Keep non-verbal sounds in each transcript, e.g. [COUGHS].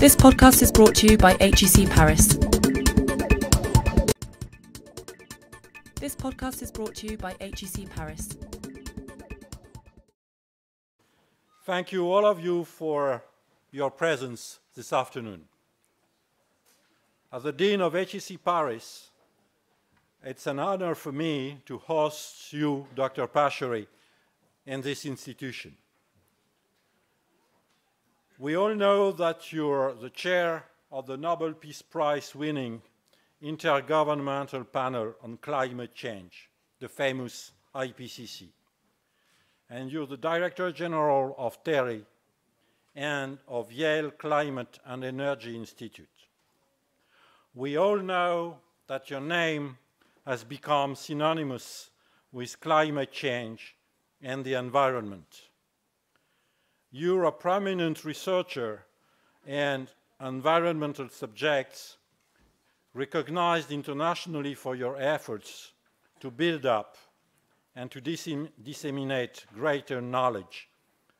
This podcast is brought to you by HEC Paris. This podcast is brought to you by HEC Paris. Thank you, all of you, for your presence this afternoon. As the Dean of HEC Paris, it's an honor for me to host you, Dr. Pachauri, in this institution. We all know that you're the chair of the Nobel Peace Prize winning Intergovernmental Panel on Climate Change, the famous IPCC. And you're the Director General of TERI and of Yale Climate and Energy Institute. We all know that your name has become synonymous with climate change and the environment. You're a prominent researcher and environmental subjects recognized internationally for your efforts to build up and to disseminate greater knowledge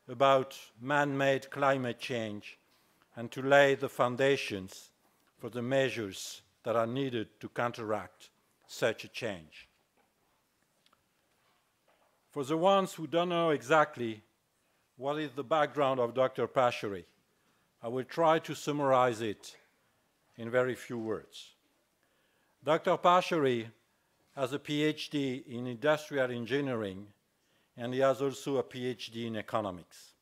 about man-made climate change and to lay the foundations for the measures that are needed to counteract such a change. For the ones who don't know exactly what is the background of Dr. Pachauri, I will try to summarize it in very few words. Dr. Pachauri has a PhD in industrial engineering and he has also a PhD in economics.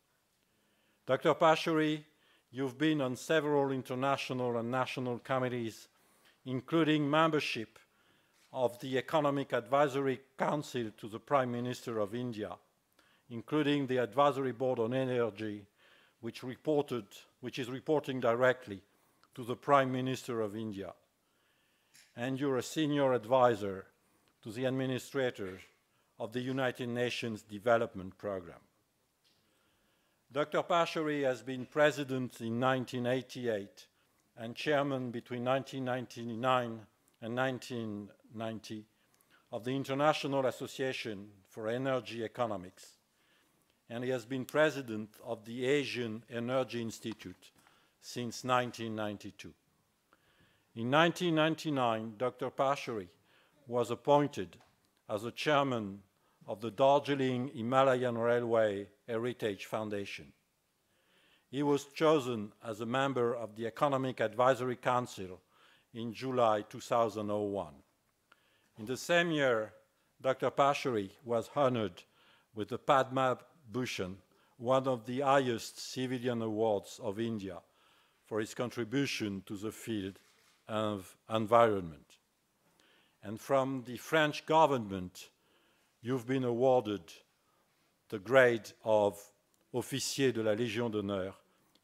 Dr. Pachauri, you've been on several international and national committees, including membership of the Economic Advisory Council to the Prime Minister of India, including the Advisory Board on Energy, which, reported, which is reporting directly to the Prime Minister of India. And you're a senior advisor to the administrator of the United Nations Development Programme. Dr. Pachauri has been president in 1988 and chairman between 1999 and 1990 of the International Association for Energy Economics, and he has been president of the Asian Energy Institute since 1992. In 1999, Dr. Pachauri was appointed as the chairman of the Darjeeling Himalayan Railway Heritage Foundation. He was chosen as a member of the Economic Advisory Council in July 2001. In the same year, Dr. Pachauri was honored with the Padma Bhushan, one of the highest civilian awards of India, for his contribution to the field of environment. And from the French government, you've been awarded the grade of Officier de la Légion d'honneur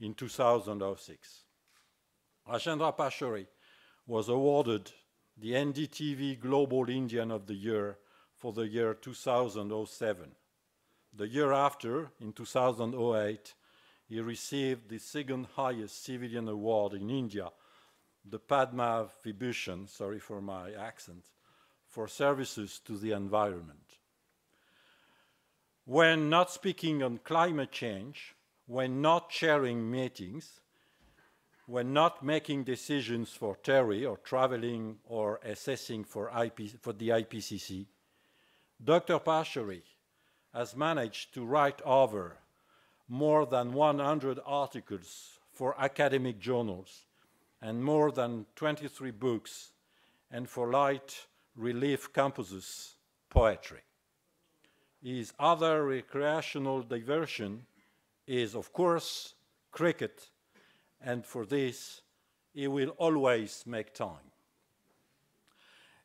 in 2006. Rajendra Pachauri was awarded the NDTV Global Indian of the Year for the year 2007. The year after, in 2008, he received the second highest civilian award in India, the Padma Vibhushan, sorry for my accent, for services to the environment. When not speaking on climate change, when not chairing meetings, when not making decisions for TERI or traveling or assessing for, IP, for the IPCC, Dr. Pachauri has managed to write over more than 100 articles for academic journals and more than 23 books and for light relief composites poetry. His other recreational diversion is, of course, cricket, and for this, he will always make time.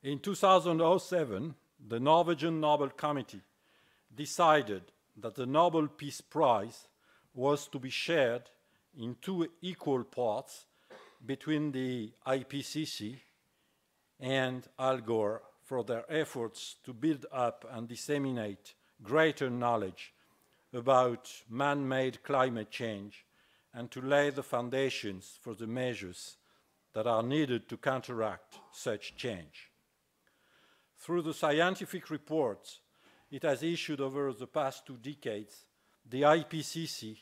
In 2007, the Norwegian Nobel Committee decided that the Nobel Peace Prize was to be shared in two equal parts between the IPCC and Al Gore for their efforts to build up and disseminate greater knowledge about man-made climate change and to lay the foundations for the measures that are needed to counteract such change. Through the scientific reports it has issued over the past two decades, the IPCC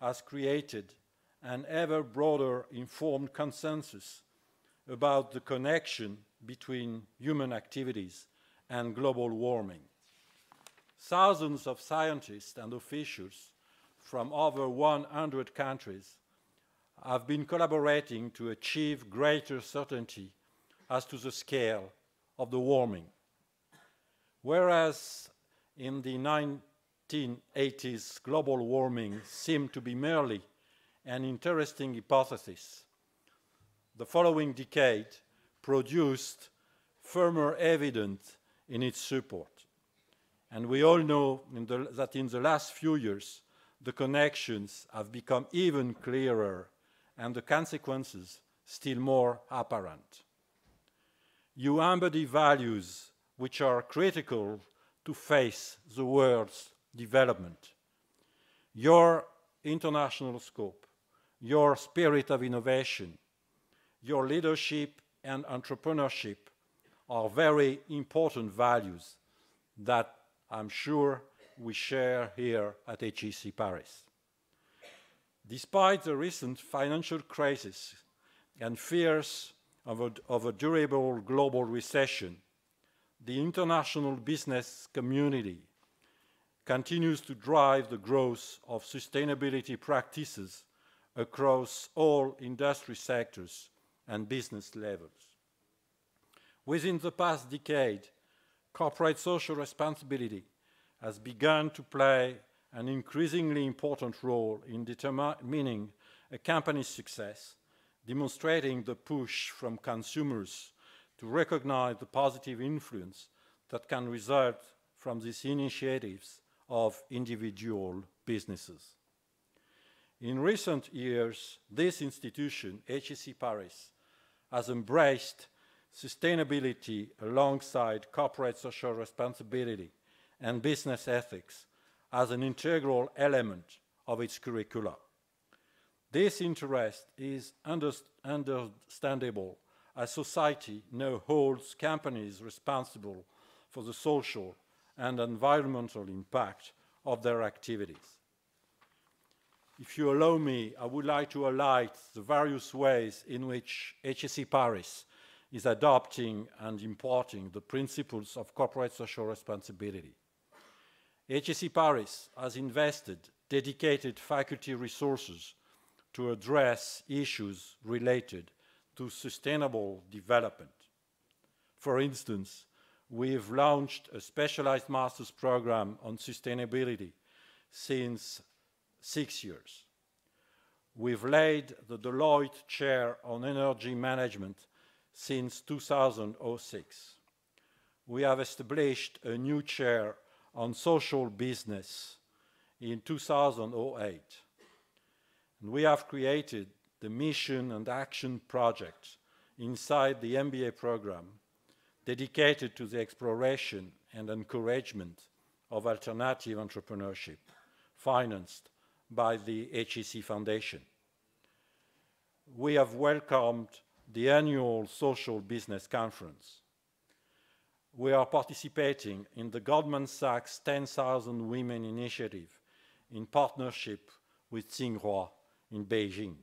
has created an ever broader informed consensus about the connection between human activities and global warming. Thousands of scientists and officials from over 100 countries have been collaborating to achieve greater certainty as to the scale of the warming. Whereas in the 1980s global warming seemed to be merely an interesting hypothesis, the following decade produced firmer evidence in its support. And we all know in the, that in the last few years, the connections have become even clearer and the consequences still more apparent. You embody values which are critical to face the world's development. Your international scope, your spirit of innovation, your leadership and entrepreneurship are very important values that I'm sure we share here at HEC Paris. Despite the recent financial crisis and fears of a, of a durable global recession, the international business community continues to drive the growth of sustainability practices across all industry sectors and business levels. Within the past decade, corporate social responsibility has begun to play an increasingly important role in determining a company's success, demonstrating the push from consumers to recognize the positive influence that can result from these initiatives of individual businesses. In recent years, this institution, HEC Paris, has embraced sustainability alongside corporate social responsibility and business ethics as an integral element of its curricula. This interest is understandable as society now holds companies responsible for the social and environmental impact of their activities. If you allow me, I would like to highlight the various ways in which HEC Paris is adopting and importing the principles of corporate social responsibility. HEC Paris has invested dedicated faculty resources to address issues related to sustainable development. For instance, we've launched a specialized master's program on sustainability since six years. We've laid the Deloitte Chair on Energy Management since 2006. We have established a new chair on social business in 2008. And we have created the Mission and Action Project inside the MBA program dedicated to the exploration and encouragement of alternative entrepreneurship, financed by the HEC Foundation. We have welcomed the annual Social Business Conference we are participating in the Goldman Sachs 10,000 Women Initiative in partnership with Tsinghua in Beijing.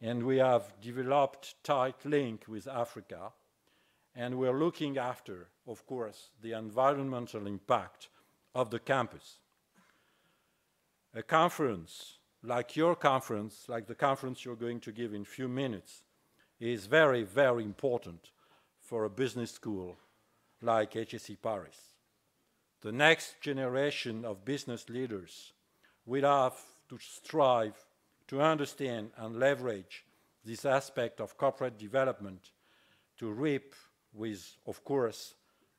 And we have developed tight link with Africa, and we're looking after, of course, the environmental impact of the campus. A conference like your conference, like the conference you're going to give in a few minutes, is very, very important for a business school like HEC Paris. The next generation of business leaders will have to strive to understand and leverage this aspect of corporate development to reap with, of course,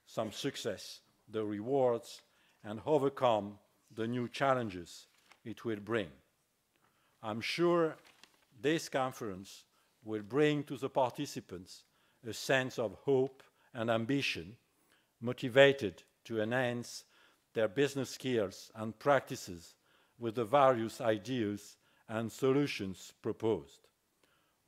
some success, the rewards, and overcome the new challenges it will bring. I'm sure this conference will bring to the participants a sense of hope and ambition motivated to enhance their business skills and practices with the various ideas and solutions proposed.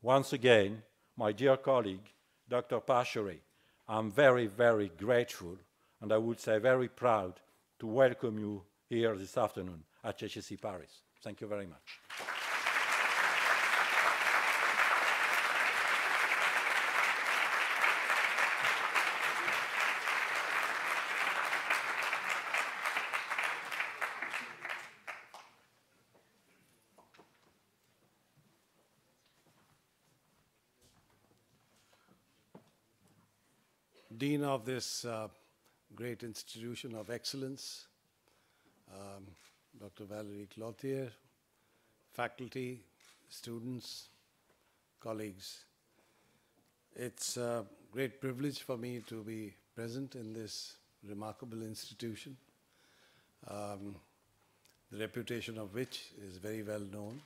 Once again, my dear colleague, Dr. Pachauri, I'm very, very grateful and I would say very proud to welcome you here this afternoon at HEC Paris. Thank you very much. Dean of this uh, great institution of excellence, um, Dr. Valerie Clouthier, faculty, students, colleagues. It's a great privilege for me to be present in this remarkable institution, um, the reputation of which is very well known.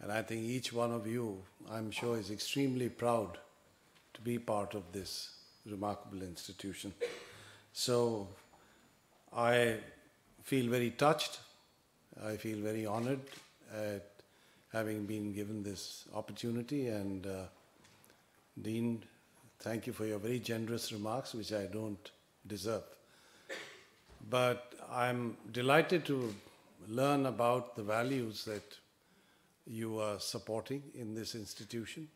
And I think each one of you, I'm sure, is extremely proud to be part of this remarkable institution. So I feel very touched. I feel very honored at having been given this opportunity. And uh, Dean, thank you for your very generous remarks, which I don't deserve. But I'm delighted to learn about the values that you are supporting in this institution.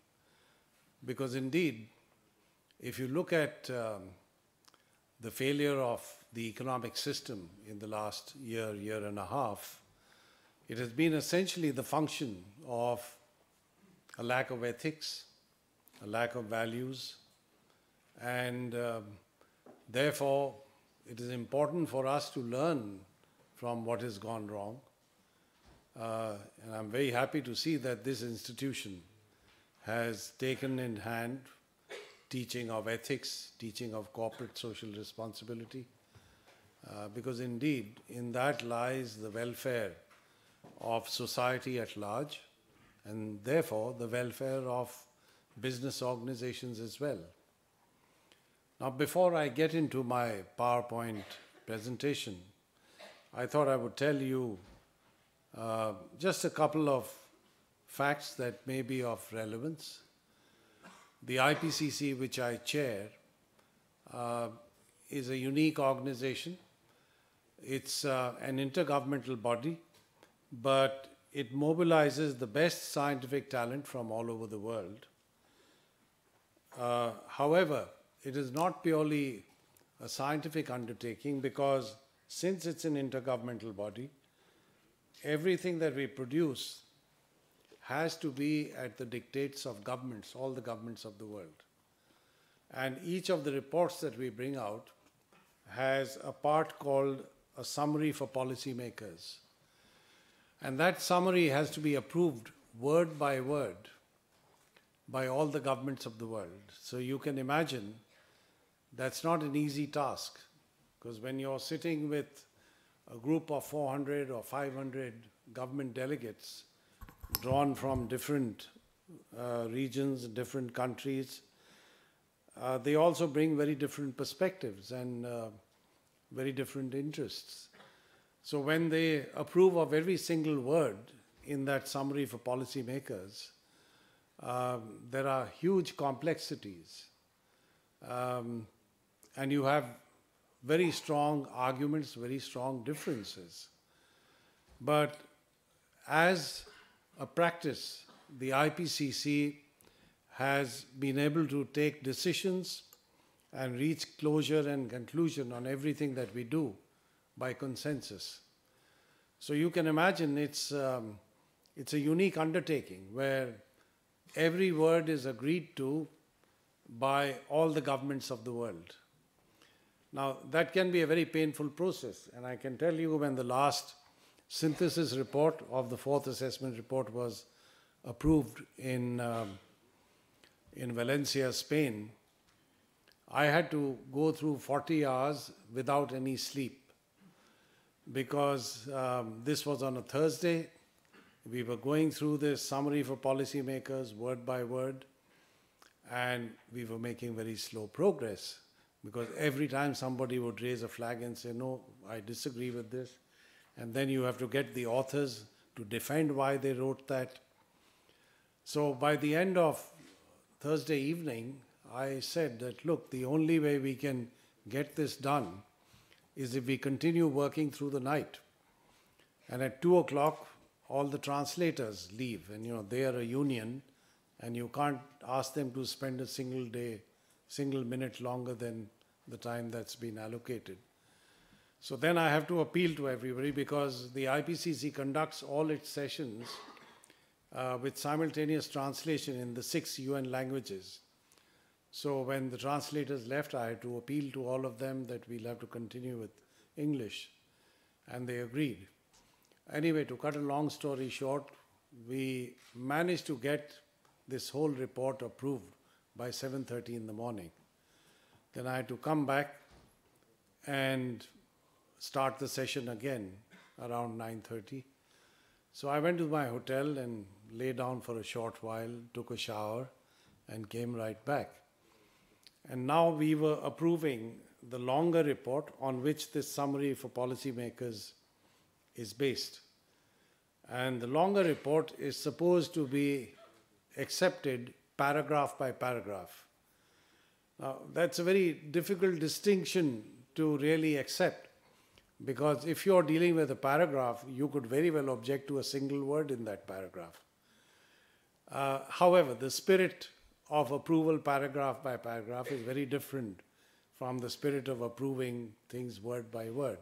Because indeed, if you look at um, the failure of the economic system in the last year, year and a half, it has been essentially the function of a lack of ethics, a lack of values, and um, therefore it is important for us to learn from what has gone wrong. Uh, and I'm very happy to see that this institution has taken in hand teaching of ethics, teaching of corporate social responsibility, uh, because indeed in that lies the welfare of society at large, and therefore the welfare of business organizations as well. Now, before I get into my PowerPoint presentation, I thought I would tell you uh, just a couple of facts that may be of relevance the IPCC, which I chair, uh, is a unique organization. It's uh, an intergovernmental body, but it mobilizes the best scientific talent from all over the world. Uh, however, it is not purely a scientific undertaking because since it's an intergovernmental body, everything that we produce has to be at the dictates of governments, all the governments of the world. And each of the reports that we bring out has a part called a summary for policymakers. And that summary has to be approved word by word by all the governments of the world. So you can imagine that's not an easy task because when you're sitting with a group of 400 or 500 government delegates, drawn from different uh, regions, different countries. Uh, they also bring very different perspectives and uh, very different interests. So when they approve of every single word in that summary for policymakers, um, there are huge complexities. Um, and you have very strong arguments, very strong differences. But as a practice, the IPCC has been able to take decisions and reach closure and conclusion on everything that we do by consensus. So you can imagine it's, um, it's a unique undertaking where every word is agreed to by all the governments of the world. Now, that can be a very painful process, and I can tell you when the last synthesis report of the fourth assessment report was approved in, um, in Valencia, Spain, I had to go through 40 hours without any sleep because um, this was on a Thursday. We were going through this summary for policymakers word by word, and we were making very slow progress because every time somebody would raise a flag and say, No, I disagree with this, and then you have to get the authors to defend why they wrote that. So by the end of Thursday evening, I said that look, the only way we can get this done is if we continue working through the night. And at two o'clock, all the translators leave, and you know they are a union, and you can't ask them to spend a single day, single minute longer than the time that's been allocated. So then I have to appeal to everybody because the IPCC conducts all its sessions uh, with simultaneous translation in the six UN languages. So when the translators left, I had to appeal to all of them that we'll have to continue with English, and they agreed. Anyway, to cut a long story short, we managed to get this whole report approved by 7:30 in the morning. Then I had to come back and start the session again around 9:30. So I went to my hotel and lay down for a short while, took a shower, and came right back. And now we were approving the longer report on which this summary for policymakers is based. And the longer report is supposed to be accepted paragraph by paragraph. Now, that's a very difficult distinction to really accept because if you're dealing with a paragraph, you could very well object to a single word in that paragraph. Uh, however, the spirit of approval paragraph by paragraph is very different from the spirit of approving things word by word.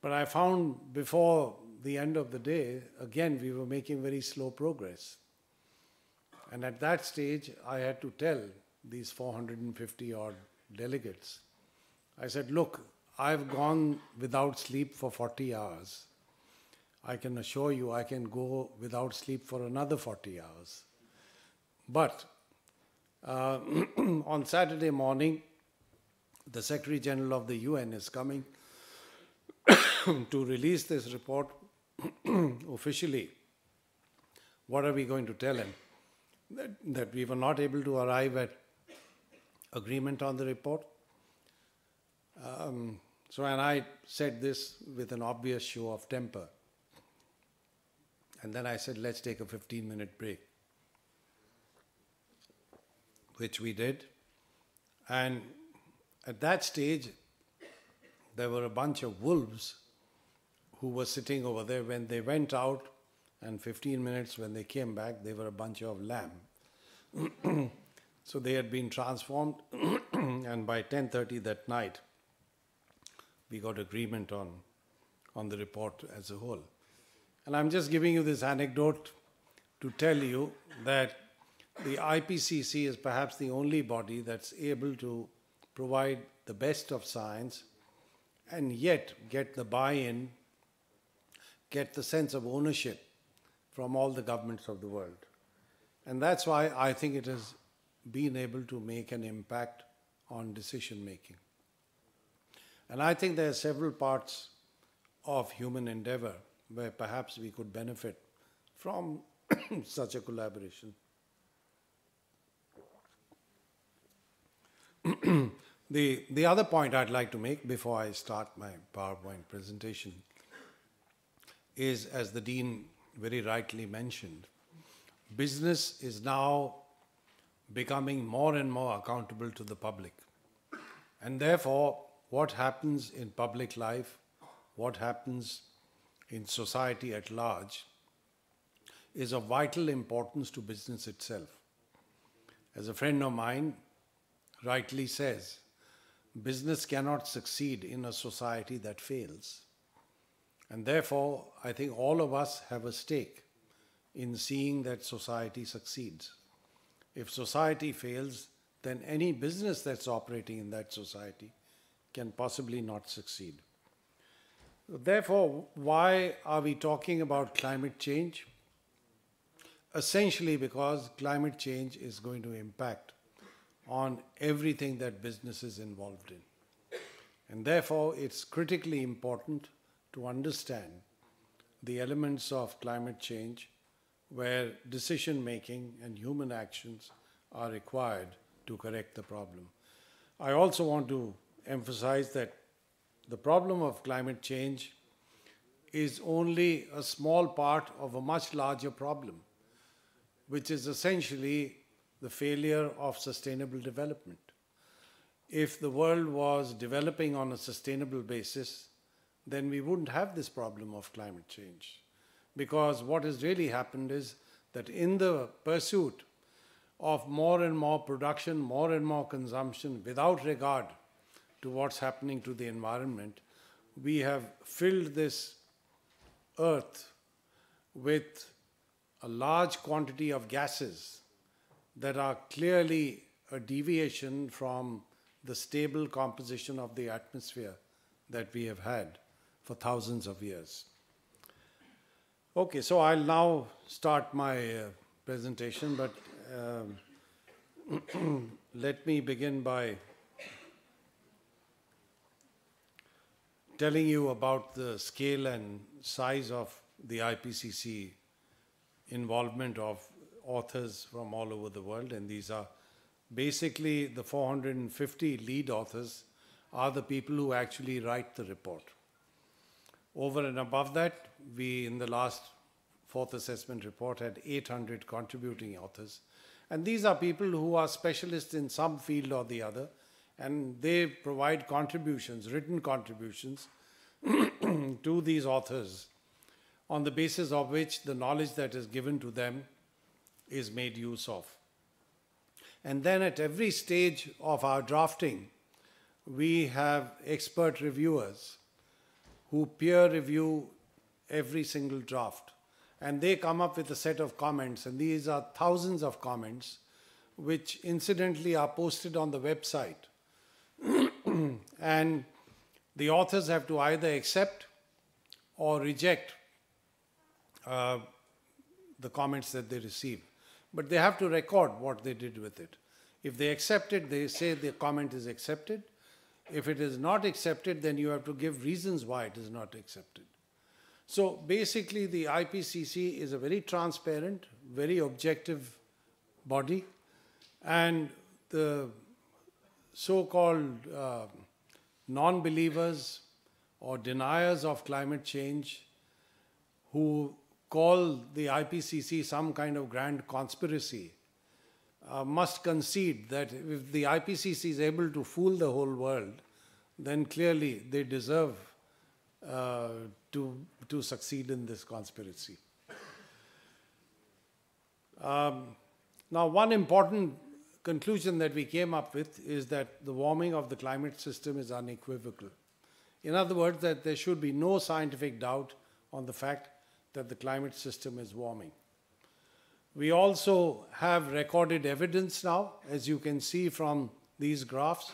But I found before the end of the day, again, we were making very slow progress. And at that stage, I had to tell these 450 odd delegates, I said, look, I've gone without sleep for 40 hours. I can assure you I can go without sleep for another 40 hours. But uh, [CLEARS THROAT] on Saturday morning, the Secretary General of the UN is coming [COUGHS] to release this report [CLEARS THROAT] officially. What are we going to tell him? That, that we were not able to arrive at agreement on the report? Um, so, and I said this with an obvious show of temper. And then I said, let's take a 15 minute break which we did. And at that stage, there were a bunch of wolves who were sitting over there. When they went out, and 15 minutes when they came back, they were a bunch of lamb. [CLEARS THROAT] so they had been transformed, [CLEARS THROAT] and by 10:30 that night, we got agreement on, on the report as a whole. And I'm just giving you this anecdote to tell you that the IPCC is perhaps the only body that's able to provide the best of science and yet get the buy in, get the sense of ownership from all the governments of the world. And that's why I think it has been able to make an impact on decision making. And I think there are several parts of human endeavor where perhaps we could benefit from [COUGHS] such a collaboration. [COUGHS] the, the other point I'd like to make before I start my PowerPoint presentation is, as the Dean very rightly mentioned, business is now becoming more and more accountable to the public. And therefore, what happens in public life, what happens in society at large, is of vital importance to business itself. As a friend of mine rightly says, business cannot succeed in a society that fails. And therefore, I think all of us have a stake in seeing that society succeeds. If society fails, then any business that's operating in that society can possibly not succeed. Therefore, why are we talking about climate change? Essentially, because climate change is going to impact on everything that business is involved in. And therefore, it's critically important to understand the elements of climate change where decision making and human actions are required to correct the problem. I also want to emphasize that the problem of climate change is only a small part of a much larger problem, which is essentially the failure of sustainable development. If the world was developing on a sustainable basis, then we wouldn't have this problem of climate change. Because what has really happened is that in the pursuit of more and more production, more and more consumption, without regard to what's happening to the environment, we have filled this earth with a large quantity of gases that are clearly a deviation from the stable composition of the atmosphere that we have had for thousands of years. Okay, so I'll now start my uh, presentation, but um, [CLEARS THROAT] let me begin by telling you about the scale and size of the IPCC involvement of authors from all over the world, and these are basically the 450 lead authors are the people who actually write the report. Over and above that, we in the last fourth assessment report had 800 contributing authors. And these are people who are specialists in some field or the other, and they provide contributions, written contributions, [CLEARS THROAT] to these authors on the basis of which the knowledge that is given to them is made use of. And then at every stage of our drafting, we have expert reviewers who peer review every single draft. And they come up with a set of comments, and these are thousands of comments, which incidentally are posted on the website. [CLEARS THROAT] and the authors have to either accept or reject uh, the comments that they receive. But they have to record what they did with it. If they accept it, they say the comment is accepted. If it is not accepted, then you have to give reasons why it is not accepted. So basically, the IPCC is a very transparent, very objective body, and the so called uh, non believers or deniers of climate change who call the IPCC some kind of grand conspiracy uh, must concede that if the IPCC is able to fool the whole world, then clearly they deserve uh, to, to succeed in this conspiracy. Um, now, one important conclusion that we came up with is that the warming of the climate system is unequivocal. In other words, that there should be no scientific doubt on the fact that the climate system is warming. We also have recorded evidence now, as you can see from these graphs.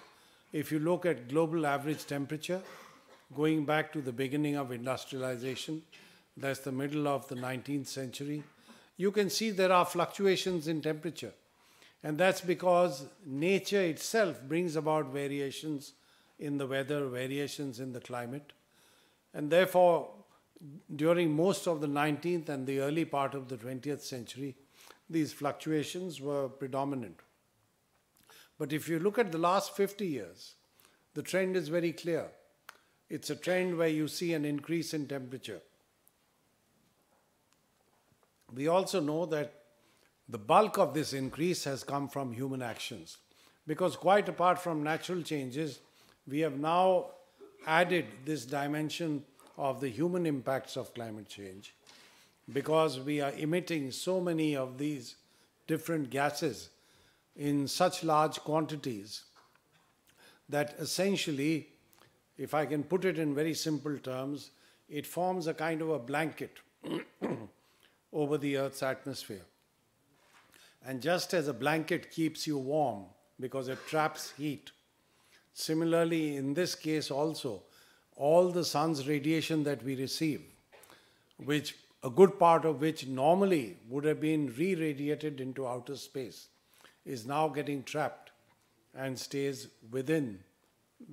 If you look at global average temperature, going back to the beginning of industrialization, that's the middle of the 19th century, you can see there are fluctuations in temperature. And that's because nature itself brings about variations in the weather, variations in the climate. And therefore, during most of the 19th and the early part of the 20th century, these fluctuations were predominant. But if you look at the last 50 years, the trend is very clear. It's a trend where you see an increase in temperature. We also know that the bulk of this increase has come from human actions. Because quite apart from natural changes, we have now added this dimension of the human impacts of climate change because we are emitting so many of these different gases in such large quantities that essentially, if I can put it in very simple terms, it forms a kind of a blanket [CLEARS THROAT] over the Earth's atmosphere. And just as a blanket keeps you warm because it traps heat, similarly, in this case also, all the sun's radiation that we receive, which a good part of which normally would have been re radiated into outer space, is now getting trapped and stays within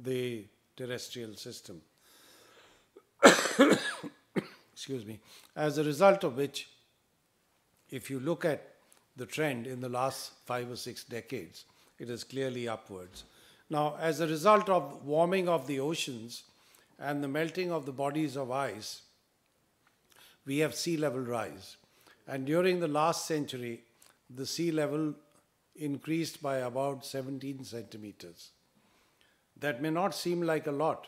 the terrestrial system. [COUGHS] Excuse me. As a result of which, if you look at the trend in the last five or six decades, it is clearly upwards. Now, as a result of warming of the oceans and the melting of the bodies of ice, we have sea level rise. And during the last century, the sea level increased by about 17 centimeters. That may not seem like a lot,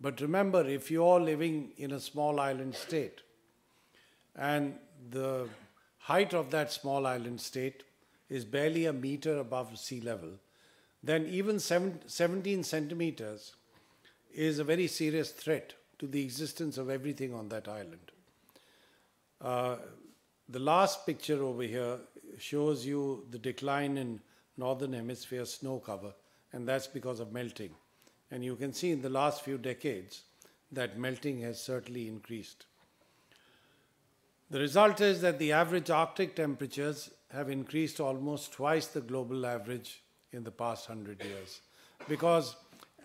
but remember, if you're living in a small island state and the height of that small island state is barely a meter above sea level, then even 17 centimeters is a very serious threat to the existence of everything on that island. Uh, the last picture over here shows you the decline in northern hemisphere snow cover, and that's because of melting. And you can see in the last few decades that melting has certainly increased. The result is that the average Arctic temperatures have increased almost twice the global average in the past hundred years. Because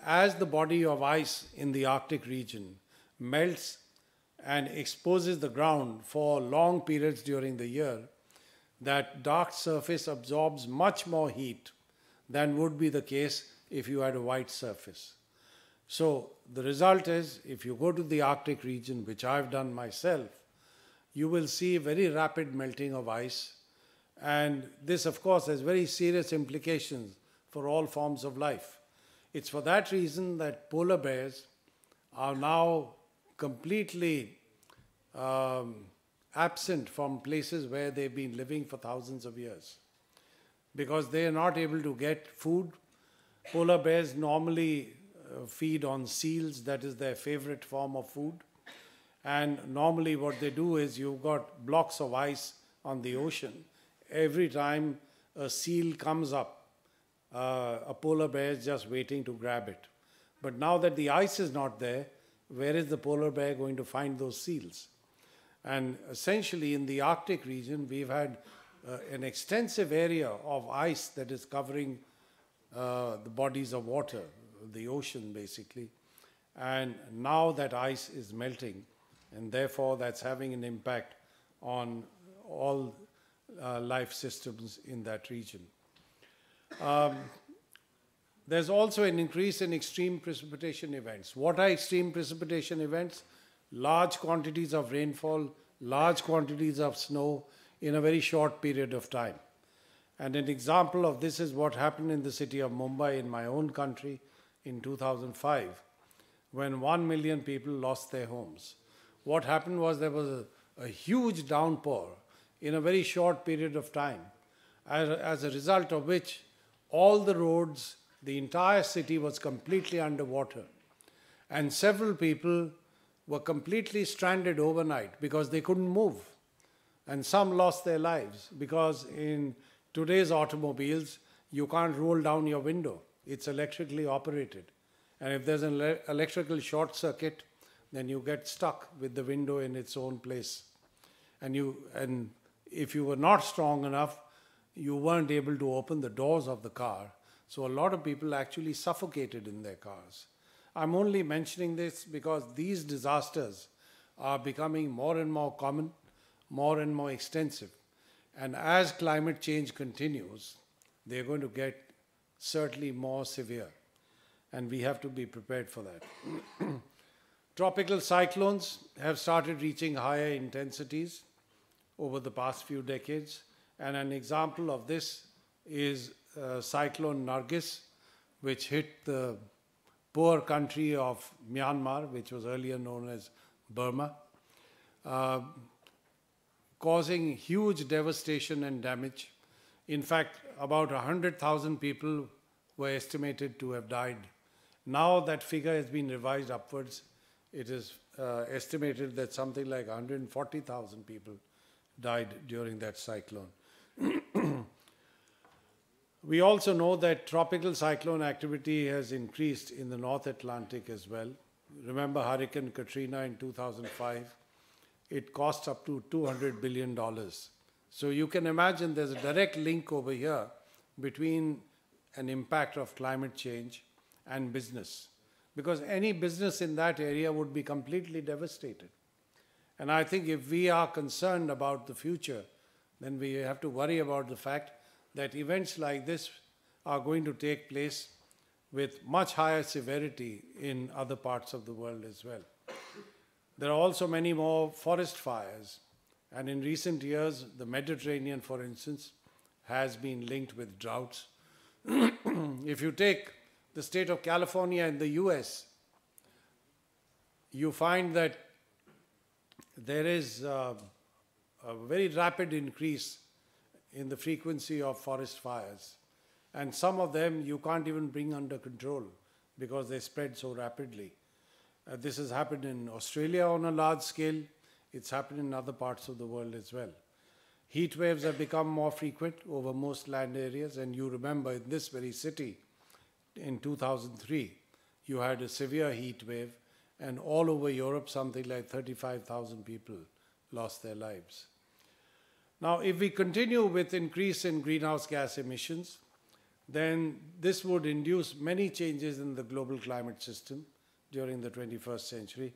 as the body of ice in the Arctic region melts and exposes the ground for long periods during the year, that dark surface absorbs much more heat than would be the case if you had a white surface. So the result is, if you go to the Arctic region, which I've done myself, you will see very rapid melting of ice. And this, of course, has very serious implications for all forms of life. It's for that reason that polar bears are now completely um, absent from places where they've been living for thousands of years because they are not able to get food. Polar bears normally uh, feed on seals, that is their favorite form of food. And normally, what they do is you've got blocks of ice on the ocean. Every time a seal comes up, uh, a polar bear is just waiting to grab it. But now that the ice is not there, where is the polar bear going to find those seals? And essentially, in the Arctic region, we've had uh, an extensive area of ice that is covering uh, the bodies of water, the ocean basically. And now that ice is melting, and therefore that's having an impact on all uh, life systems in that region. Um, there's also an increase in extreme precipitation events. What are extreme precipitation events? large quantities of rainfall, large quantities of snow in a very short period of time. And an example of this is what happened in the city of Mumbai in my own country in 2005 when 1 million people lost their homes. What happened was there was a, a huge downpour in a very short period of time, as, as a result of which all the roads, the entire city was completely underwater. And several people were completely stranded overnight because they couldn't move. And some lost their lives because in today's automobiles, you can't roll down your window. It's electrically operated. And if there's an ele- electrical short circuit, then you get stuck with the window in its own place. And, you, and if you were not strong enough, you weren't able to open the doors of the car. So a lot of people actually suffocated in their cars. I'm only mentioning this because these disasters are becoming more and more common, more and more extensive. And as climate change continues, they're going to get certainly more severe. And we have to be prepared for that. [CLEARS THROAT] Tropical cyclones have started reaching higher intensities over the past few decades. And an example of this is uh, Cyclone Nargis, which hit the poor country of Myanmar, which was earlier known as Burma, uh, causing huge devastation and damage. In fact, about 100,000 people were estimated to have died. Now that figure has been revised upwards. It is uh, estimated that something like 140,000 people died during that cyclone. [CLEARS THROAT] We also know that tropical cyclone activity has increased in the North Atlantic as well. Remember Hurricane Katrina in 2005? It cost up to $200 billion. So you can imagine there's a direct link over here between an impact of climate change and business. Because any business in that area would be completely devastated. And I think if we are concerned about the future, then we have to worry about the fact that events like this are going to take place with much higher severity in other parts of the world as well. There are also many more forest fires, and in recent years, the Mediterranean, for instance, has been linked with droughts. [CLEARS THROAT] if you take the state of California in the US, you find that there is uh, a very rapid increase in the frequency of forest fires. And some of them you can't even bring under control because they spread so rapidly. Uh, this has happened in Australia on a large scale. It's happened in other parts of the world as well. Heat waves have become more frequent over most land areas, and you remember in this very city, in 2003, you had a severe heat wave, and all over Europe, something like 35,000 people lost their lives. Now, if we continue with increase in greenhouse gas emissions, then this would induce many changes in the global climate system during the 21st century.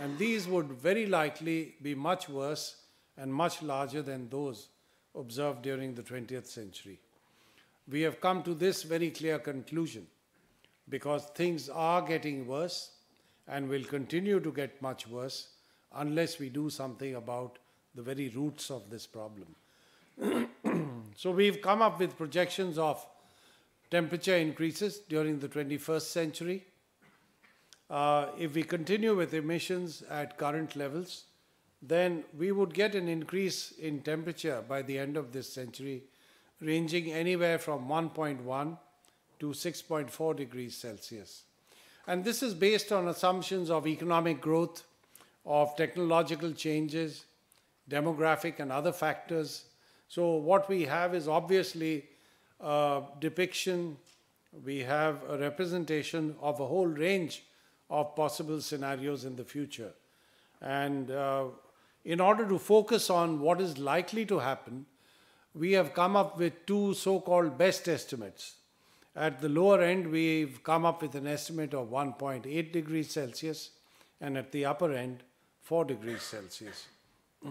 And these would very likely be much worse and much larger than those observed during the 20th century. We have come to this very clear conclusion because things are getting worse and will continue to get much worse unless we do something about the very roots of this problem. [CLEARS THROAT] so we've come up with projections of temperature increases during the 21st century. Uh, if we continue with emissions at current levels, then we would get an increase in temperature by the end of this century, ranging anywhere from 1.1 to 6.4 degrees Celsius. And this is based on assumptions of economic growth, of technological changes, demographic and other factors. So what we have is obviously a depiction, we have a representation of a whole range of possible scenarios in the future. And uh, in order to focus on what is likely to happen, we have come up with two so-called best estimates. At the lower end, we've come up with an estimate of 1.8 degrees Celsius, and at the upper end, 4 degrees Celsius. [CLEARS THROAT]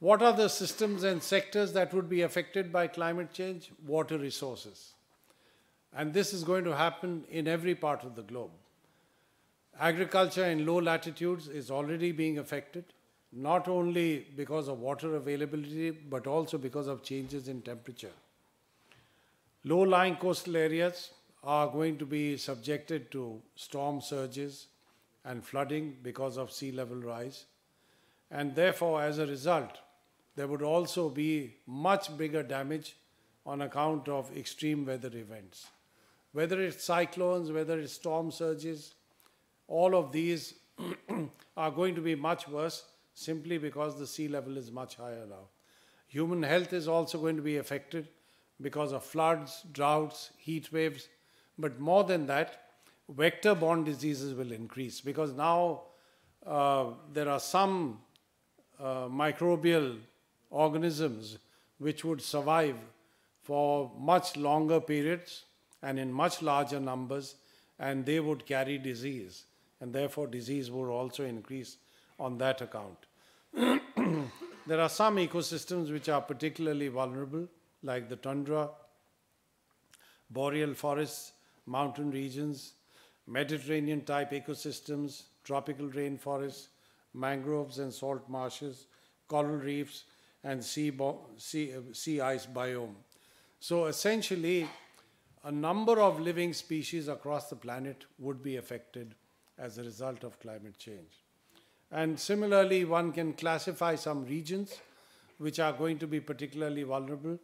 what are the systems and sectors that would be affected by climate change? Water resources. And this is going to happen in every part of the globe. Agriculture in low latitudes is already being affected, not only because of water availability, but also because of changes in temperature. Low-lying coastal areas are going to be subjected to storm surges and flooding because of sea level rise. And therefore, as a result, there would also be much bigger damage on account of extreme weather events. Whether it's cyclones, whether it's storm surges, all of these [CLEARS THROAT] are going to be much worse simply because the sea level is much higher now. Human health is also going to be affected because of floods, droughts, heat waves. But more than that, vector borne diseases will increase because now uh, there are some uh, microbial organisms which would survive for much longer periods and in much larger numbers, and they would carry disease and therefore disease would also increase on that account. [CLEARS THROAT] there are some ecosystems which are particularly vulnerable, like the tundra, boreal forests, mountain regions, Mediterranean type ecosystems, tropical rainforests, mangroves and salt marshes, coral reefs, and sea, sea, sea ice biome. So essentially, a number of living species across the planet would be affected as a result of climate change. And similarly, one can classify some regions which are going to be particularly vulnerable.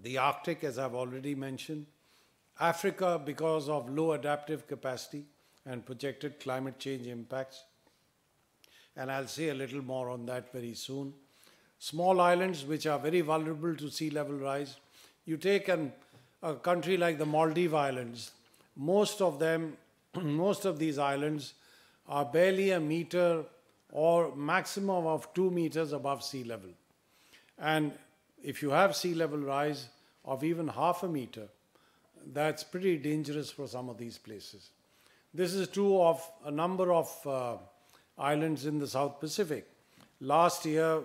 The Arctic, as I've already mentioned, Africa, because of low adaptive capacity and projected climate change impacts. And I'll say a little more on that very soon. Small islands, which are very vulnerable to sea level rise. You take an, a country like the Maldive Islands, most of them, [CLEARS THROAT] most of these islands are barely a meter or maximum of two meters above sea level. And if you have sea level rise of even half a meter, that's pretty dangerous for some of these places. This is true of a number of uh, islands in the South Pacific. Last year,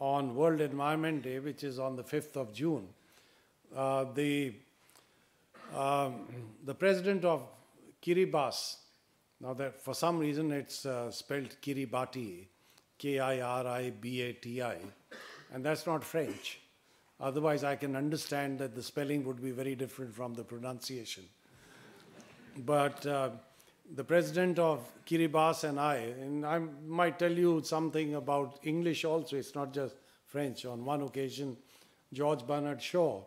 on World Environment Day, which is on the 5th of June, uh, the um, the president of Kiribati, now that for some reason it's uh, spelled Kiribati, K-I-R-I-B-A-T-I, and that's not French. Otherwise, I can understand that the spelling would be very different from the pronunciation. But uh, the president of Kiribati and I, and I might tell you something about English also, it's not just French. On one occasion, George Bernard Shaw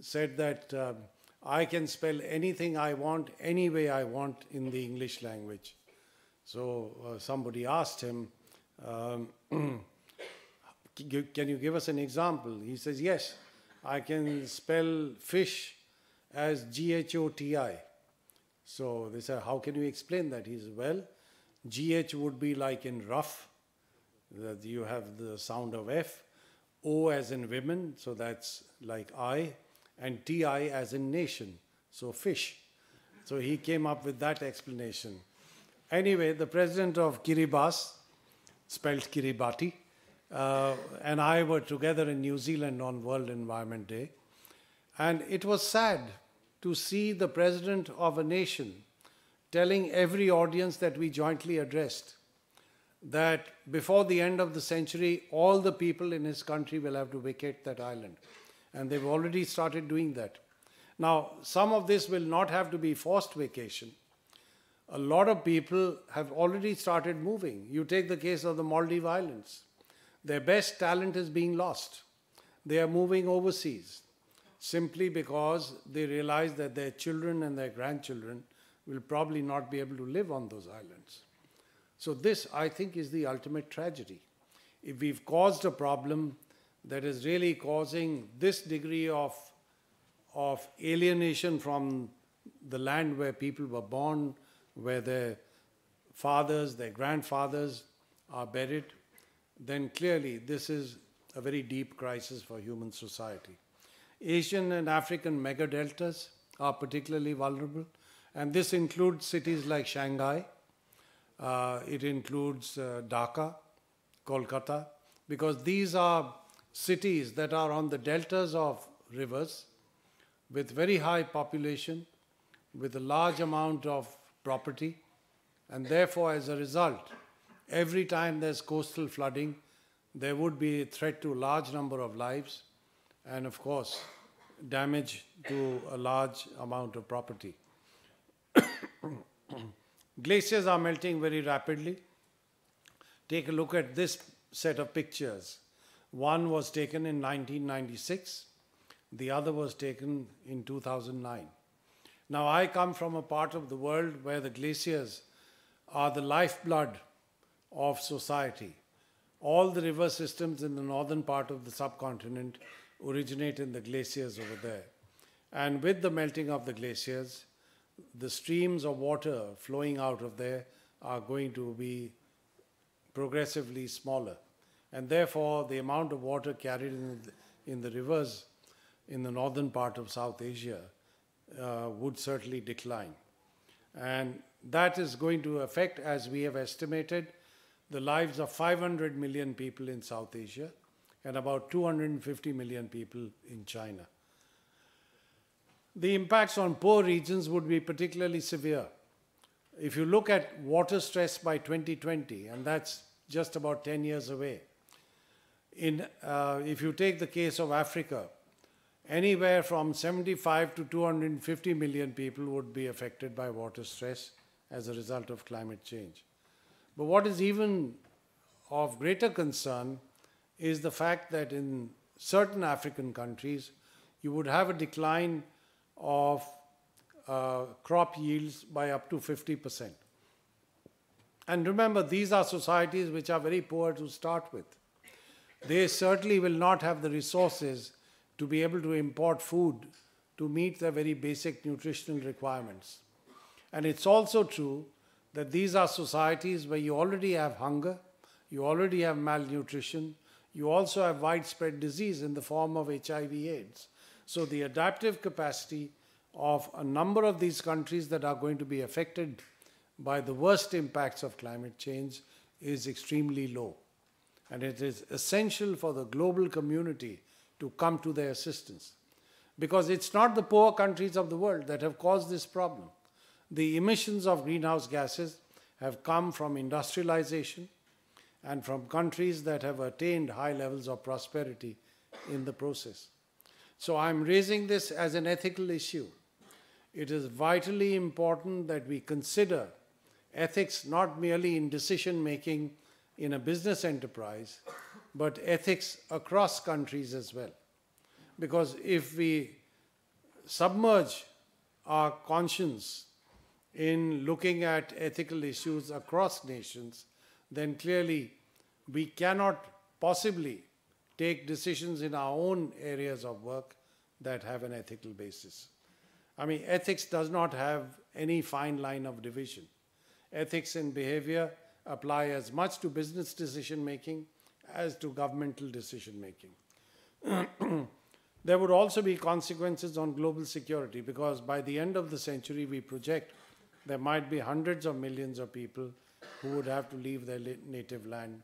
said that uh, I can spell anything I want, any way I want in the English language. So uh, somebody asked him, um, [CLEARS THROAT] can you give us an example? He says, Yes, I can spell fish as G H O T I. So they said, How can you explain that? He says, Well, GH would be like in rough, that you have the sound of F, O as in women, so that's like I, and TI as in nation, so fish. So he came up with that explanation. Anyway, the president of Kiribati, spelled Kiribati, uh, and I were together in New Zealand on World Environment Day. And it was sad to see the president of a nation telling every audience that we jointly addressed that before the end of the century, all the people in his country will have to vacate that island. And they've already started doing that. Now, some of this will not have to be forced vacation. A lot of people have already started moving. You take the case of the Maldive Islands. Their best talent is being lost. They are moving overseas simply because they realize that their children and their grandchildren will probably not be able to live on those islands. So, this, I think, is the ultimate tragedy. If we've caused a problem that is really causing this degree of, of alienation from the land where people were born, where their fathers, their grandfathers are buried, then clearly this is a very deep crisis for human society. Asian and African megadeltas are particularly vulnerable, and this includes cities like Shanghai, uh, it includes uh, Dhaka, Kolkata, because these are cities that are on the deltas of rivers with very high population, with a large amount of property, and therefore, as a result, every time there's coastal flooding, there would be a threat to a large number of lives, and of course, damage to a large amount of property. [COUGHS] Glaciers are melting very rapidly. Take a look at this set of pictures. One was taken in 1996, the other was taken in 2009. Now, I come from a part of the world where the glaciers are the lifeblood of society. All the river systems in the northern part of the subcontinent originate in the glaciers over there. And with the melting of the glaciers, the streams of water flowing out of there are going to be progressively smaller. And therefore, the amount of water carried in the, in the rivers in the northern part of South Asia uh, would certainly decline. And that is going to affect, as we have estimated, the lives of 500 million people in South Asia and about 250 million people in China. The impacts on poor regions would be particularly severe. If you look at water stress by 2020, and that's just about 10 years away, in, uh, if you take the case of Africa, anywhere from 75 to 250 million people would be affected by water stress as a result of climate change. But what is even of greater concern is the fact that in certain African countries, you would have a decline of uh, crop yields by up to 50%. And remember, these are societies which are very poor to start with. They certainly will not have the resources to be able to import food to meet their very basic nutritional requirements. And it's also true that these are societies where you already have hunger, you already have malnutrition, you also have widespread disease in the form of HIV AIDS. So the adaptive capacity of a number of these countries that are going to be affected by the worst impacts of climate change is extremely low. And it is essential for the global community to come to their assistance. Because it's not the poor countries of the world that have caused this problem. The emissions of greenhouse gases have come from industrialization and from countries that have attained high levels of prosperity in the process. So I'm raising this as an ethical issue. It is vitally important that we consider ethics not merely in decision making in a business enterprise, but ethics across countries as well. Because if we submerge our conscience in looking at ethical issues across nations, then clearly we cannot possibly take decisions in our own areas of work that have an ethical basis. I mean, ethics does not have any fine line of division. Ethics and behavior apply as much to business decision making as to governmental decision making. [CLEARS THROAT] there would also be consequences on global security because by the end of the century, we project there might be hundreds of millions of people who would have to leave their native land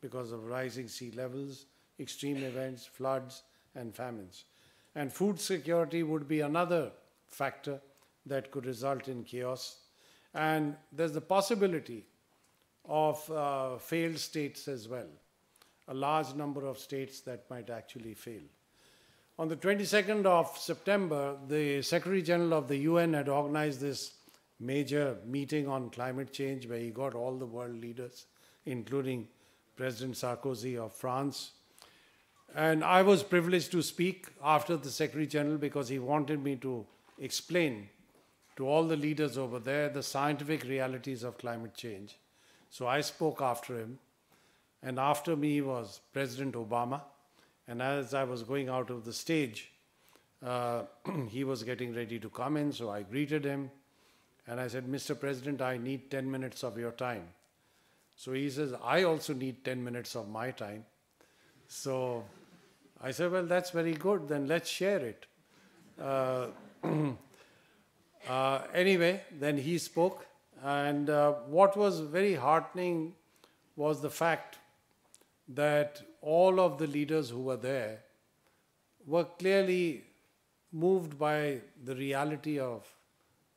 because of rising sea levels, extreme events, floods, and famines. And food security would be another factor that could result in chaos. And there's the possibility of uh, failed states as well, a large number of states that might actually fail. On the 22nd of September, the Secretary General of the UN had organized this major meeting on climate change where he got all the world leaders, including President Sarkozy of France. And I was privileged to speak after the Secretary General because he wanted me to explain to all the leaders over there the scientific realities of climate change. So I spoke after him. And after me was President Obama. And as I was going out of the stage, uh, [CLEARS THROAT] he was getting ready to come in, so I greeted him. And I said, Mr. President, I need 10 minutes of your time. So he says, I also need 10 minutes of my time. So I said, Well, that's very good, then let's share it. Uh, [CLEARS THROAT] uh, anyway, then he spoke, and uh, what was very heartening was the fact that all of the leaders who were there were clearly moved by the reality of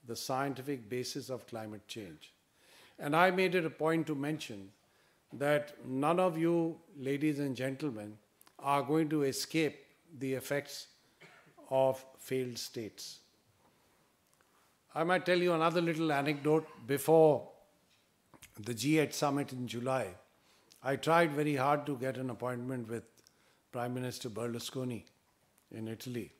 the scientific basis of climate change. And I made it a point to mention that none of you, ladies and gentlemen, are going to escape the effects of failed states. I might tell you another little anecdote. Before the G8 summit in July, I tried very hard to get an appointment with Prime Minister Berlusconi in Italy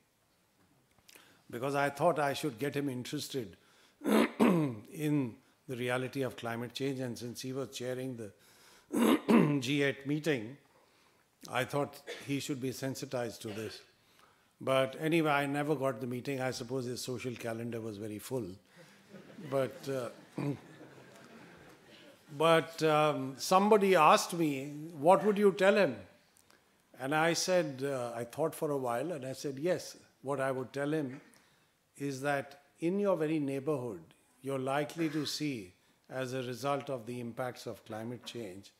because I thought I should get him interested [CLEARS THROAT] in the reality of climate change. And since he was chairing the [CLEARS THROAT] G8 meeting, I thought he should be sensitized to this. But anyway, I never got the meeting. I suppose his social calendar was very full. But, uh, but um, somebody asked me, What would you tell him? And I said, uh, I thought for a while, and I said, Yes, what I would tell him is that in your very neighborhood, you're likely to see, as a result of the impacts of climate change,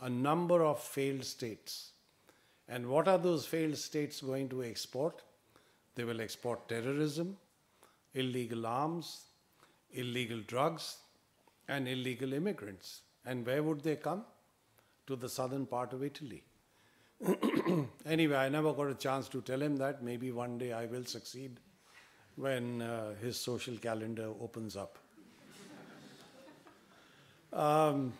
a number of failed states. And what are those failed states going to export? They will export terrorism, illegal arms, illegal drugs, and illegal immigrants. And where would they come? To the southern part of Italy. [CLEARS THROAT] anyway, I never got a chance to tell him that. Maybe one day I will succeed when uh, his social calendar opens up. [LAUGHS] Um,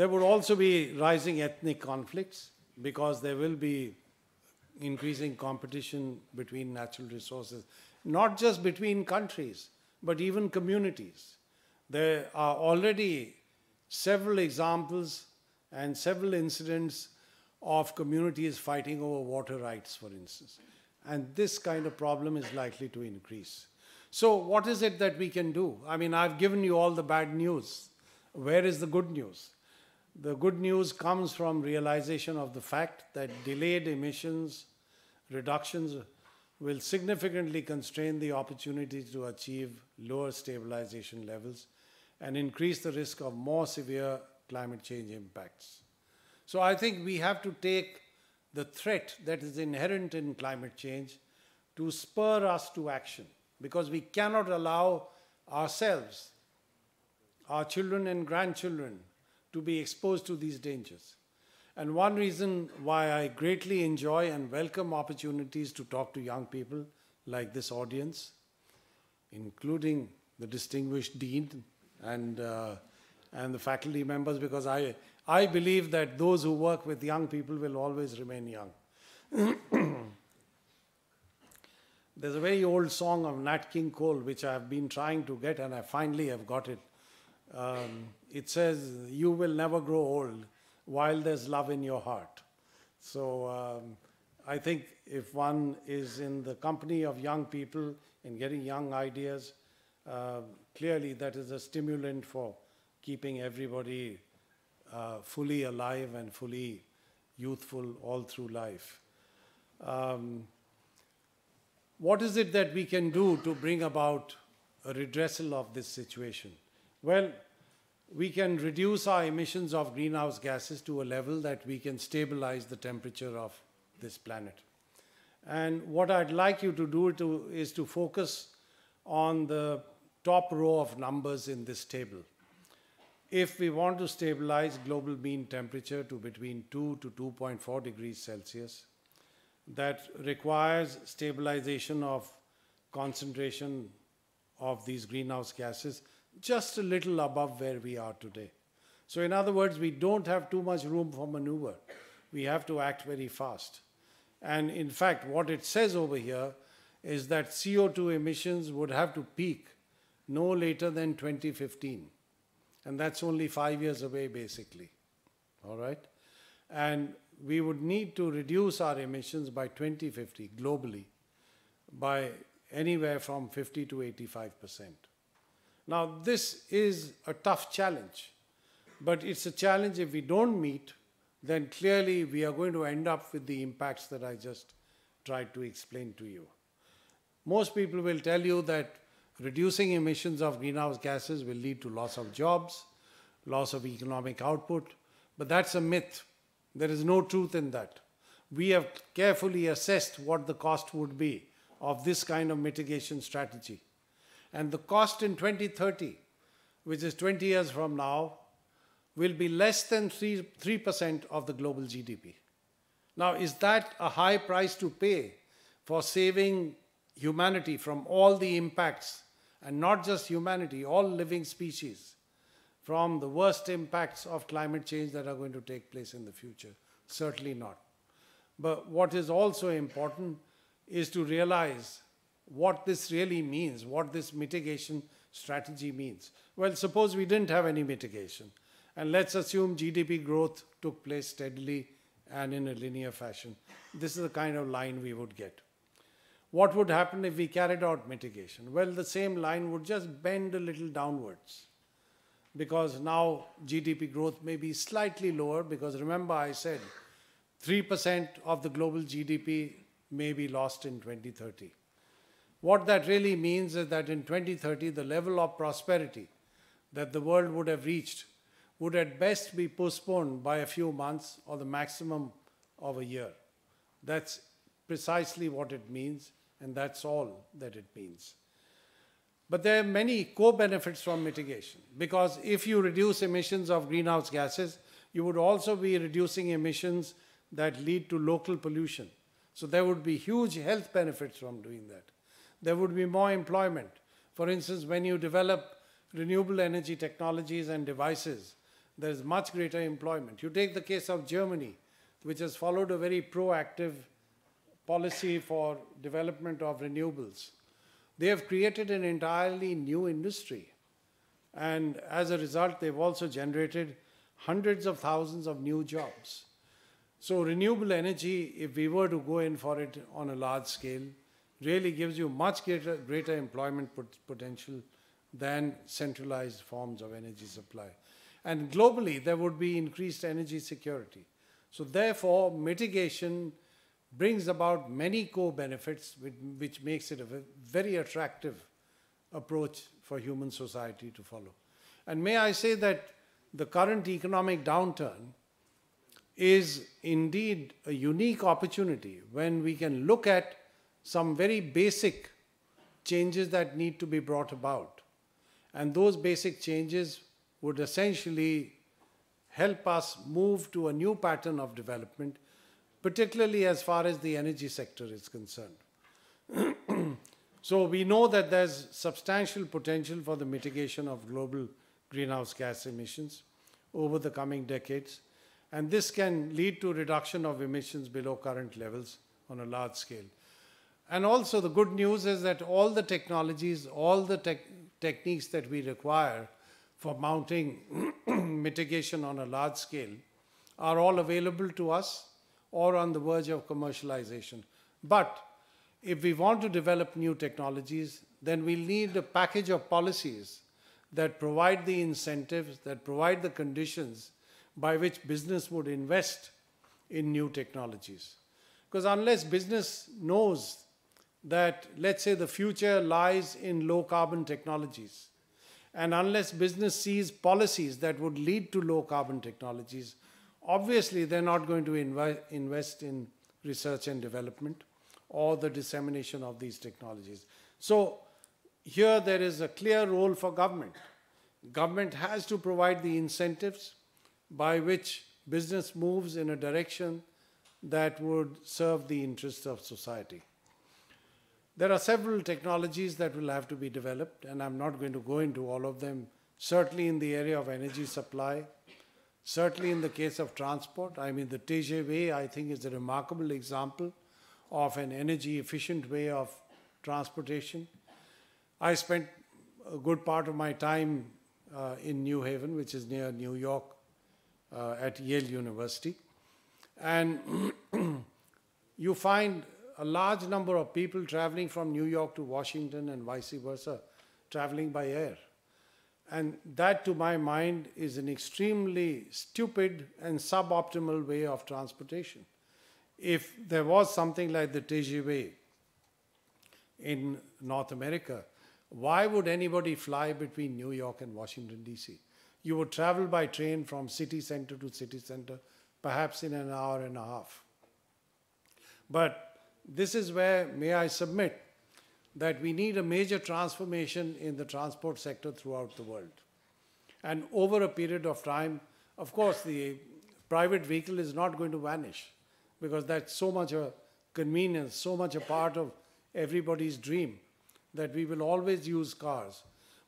there would also be rising ethnic conflicts because there will be increasing competition between natural resources, not just between countries, but even communities. There are already several examples and several incidents of communities fighting over water rights, for instance. And this kind of problem is likely to increase. So, what is it that we can do? I mean, I've given you all the bad news. Where is the good news? The good news comes from realization of the fact that delayed emissions reductions will significantly constrain the opportunity to achieve lower stabilization levels and increase the risk of more severe climate change impacts. So I think we have to take the threat that is inherent in climate change to spur us to action because we cannot allow ourselves, our children and grandchildren, to be exposed to these dangers. And one reason why I greatly enjoy and welcome opportunities to talk to young people like this audience, including the distinguished dean and, uh, and the faculty members, because I, I believe that those who work with young people will always remain young. [COUGHS] There's a very old song of Nat King Cole which I've been trying to get and I finally have got it. Um, it says, You will never grow old while there's love in your heart. So um, I think if one is in the company of young people and getting young ideas, uh, clearly that is a stimulant for keeping everybody uh, fully alive and fully youthful all through life. Um, what is it that we can do to bring about a redressal of this situation? Well, we can reduce our emissions of greenhouse gases to a level that we can stabilize the temperature of this planet. And what I'd like you to do to, is to focus on the top row of numbers in this table. If we want to stabilize global mean temperature to between 2 to 2.4 degrees Celsius, that requires stabilization of concentration of these greenhouse gases just a little above where we are today. So, in other words, we don't have too much room for maneuver. We have to act very fast. And in fact, what it says over here is that CO2 emissions would have to peak no later than 2015. And that's only five years away, basically. All right? And we would need to reduce our emissions by 2050 globally by anywhere from 50 to 85 percent. Now, this is a tough challenge, but it's a challenge if we don't meet, then clearly we are going to end up with the impacts that I just tried to explain to you. Most people will tell you that reducing emissions of greenhouse gases will lead to loss of jobs, loss of economic output, but that's a myth. There is no truth in that. We have carefully assessed what the cost would be of this kind of mitigation strategy. And the cost in 2030, which is 20 years from now, will be less than 3, 3% of the global GDP. Now, is that a high price to pay for saving humanity from all the impacts, and not just humanity, all living species, from the worst impacts of climate change that are going to take place in the future? Certainly not. But what is also important is to realize what this really means, what this mitigation strategy means. Well, suppose we didn't have any mitigation, and let's assume GDP growth took place steadily and in a linear fashion. This is the kind of line we would get. What would happen if we carried out mitigation? Well, the same line would just bend a little downwards because now GDP growth may be slightly lower because remember I said 3% of the global GDP may be lost in 2030. What that really means is that in 2030, the level of prosperity that the world would have reached would at best be postponed by a few months or the maximum of a year. That's precisely what it means, and that's all that it means. But there are many co benefits from mitigation because if you reduce emissions of greenhouse gases, you would also be reducing emissions that lead to local pollution. So there would be huge health benefits from doing that. There would be more employment. For instance, when you develop renewable energy technologies and devices, there is much greater employment. You take the case of Germany, which has followed a very proactive policy for development of renewables. They have created an entirely new industry. And as a result, they've also generated hundreds of thousands of new jobs. So renewable energy, if we were to go in for it on a large scale, really gives you much greater, greater employment pot potential than centralized forms of energy supply. And globally, there would be increased energy security. So therefore, mitigation brings about many co-benefits, which, which makes it a very attractive approach for human society to follow. And may I say that the current economic downturn is indeed a unique opportunity when we can look at some very basic changes that need to be brought about. And those basic changes would essentially help us move to a new pattern of development, particularly as far as the energy sector is concerned. [CLEARS THROAT] so we know that there's substantial potential for the mitigation of global greenhouse gas emissions over the coming decades and this can lead to reduction of emissions below current levels on a large scale. And also the good news is that all the technologies, all the te techniques that we require for mounting [CLEARS THROAT] mitigation on a large scale are all available to us or on the verge of commercialization. But if we want to develop new technologies, then we'll need a package of policies that provide the incentives, that provide the conditions by which business would invest in new technologies. Because unless business knows that, let's say, the future lies in low carbon technologies, and unless business sees policies that would lead to low carbon technologies, obviously they're not going to invest in research and development or the dissemination of these technologies. So here there is a clear role for government. Government has to provide the incentives by which business moves in a direction that would serve the interests of society. There are several technologies that will have to be developed, and I'm not going to go into all of them. Certainly, in the area of energy supply, certainly in the case of transport. I mean, the TGV, I think, is a remarkable example of an energy efficient way of transportation. I spent a good part of my time uh, in New Haven, which is near New York, uh, at Yale University. And [CLEARS THROAT] you find a large number of people traveling from New York to Washington and vice versa, traveling by air. And that, to my mind, is an extremely stupid and suboptimal way of transportation. If there was something like the TGV in North America, why would anybody fly between New York and Washington, D.C.? You would travel by train from city center to city center, perhaps in an hour and a half. But this is where, may I submit, that we need a major transformation in the transport sector throughout the world. And over a period of time, of course, the private vehicle is not going to vanish because that's so much a convenience, so much a part of everybody's dream that we will always use cars.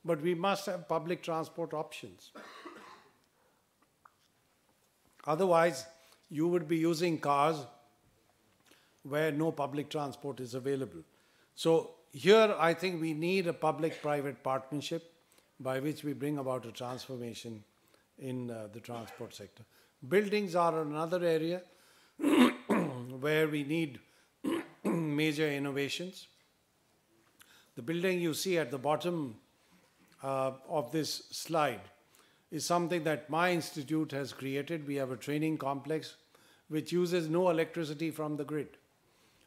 But we must have public transport options. Otherwise, you would be using cars where no public transport is available. So, here I think we need a public private partnership by which we bring about a transformation in uh, the transport sector. Buildings are another area [CLEARS THROAT] where we need [CLEARS THROAT] major innovations. The building you see at the bottom uh, of this slide is something that my institute has created. We have a training complex which uses no electricity from the grid.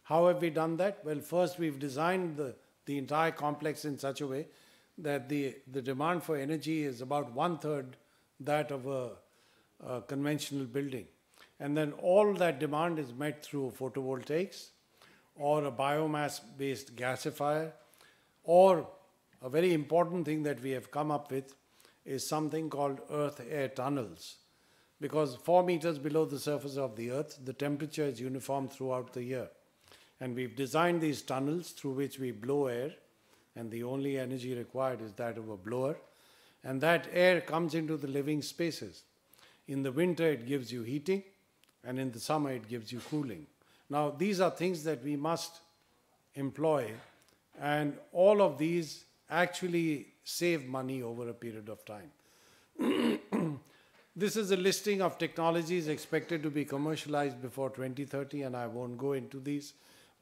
How have we done that? Well, first we've designed the, the entire complex in such a way that the, the demand for energy is about one third that of a, a conventional building. And then all that demand is met through photovoltaics or a biomass based gasifier or a very important thing that we have come up with is something called earth air tunnels. Because four meters below the surface of the earth, the temperature is uniform throughout the year. And we've designed these tunnels through which we blow air, and the only energy required is that of a blower. And that air comes into the living spaces. In the winter, it gives you heating, and in the summer, it gives you cooling. Now, these are things that we must employ, and all of these actually save money over a period of time. [CLEARS THROAT] this is a listing of technologies expected to be commercialized before 2030, and I won't go into these.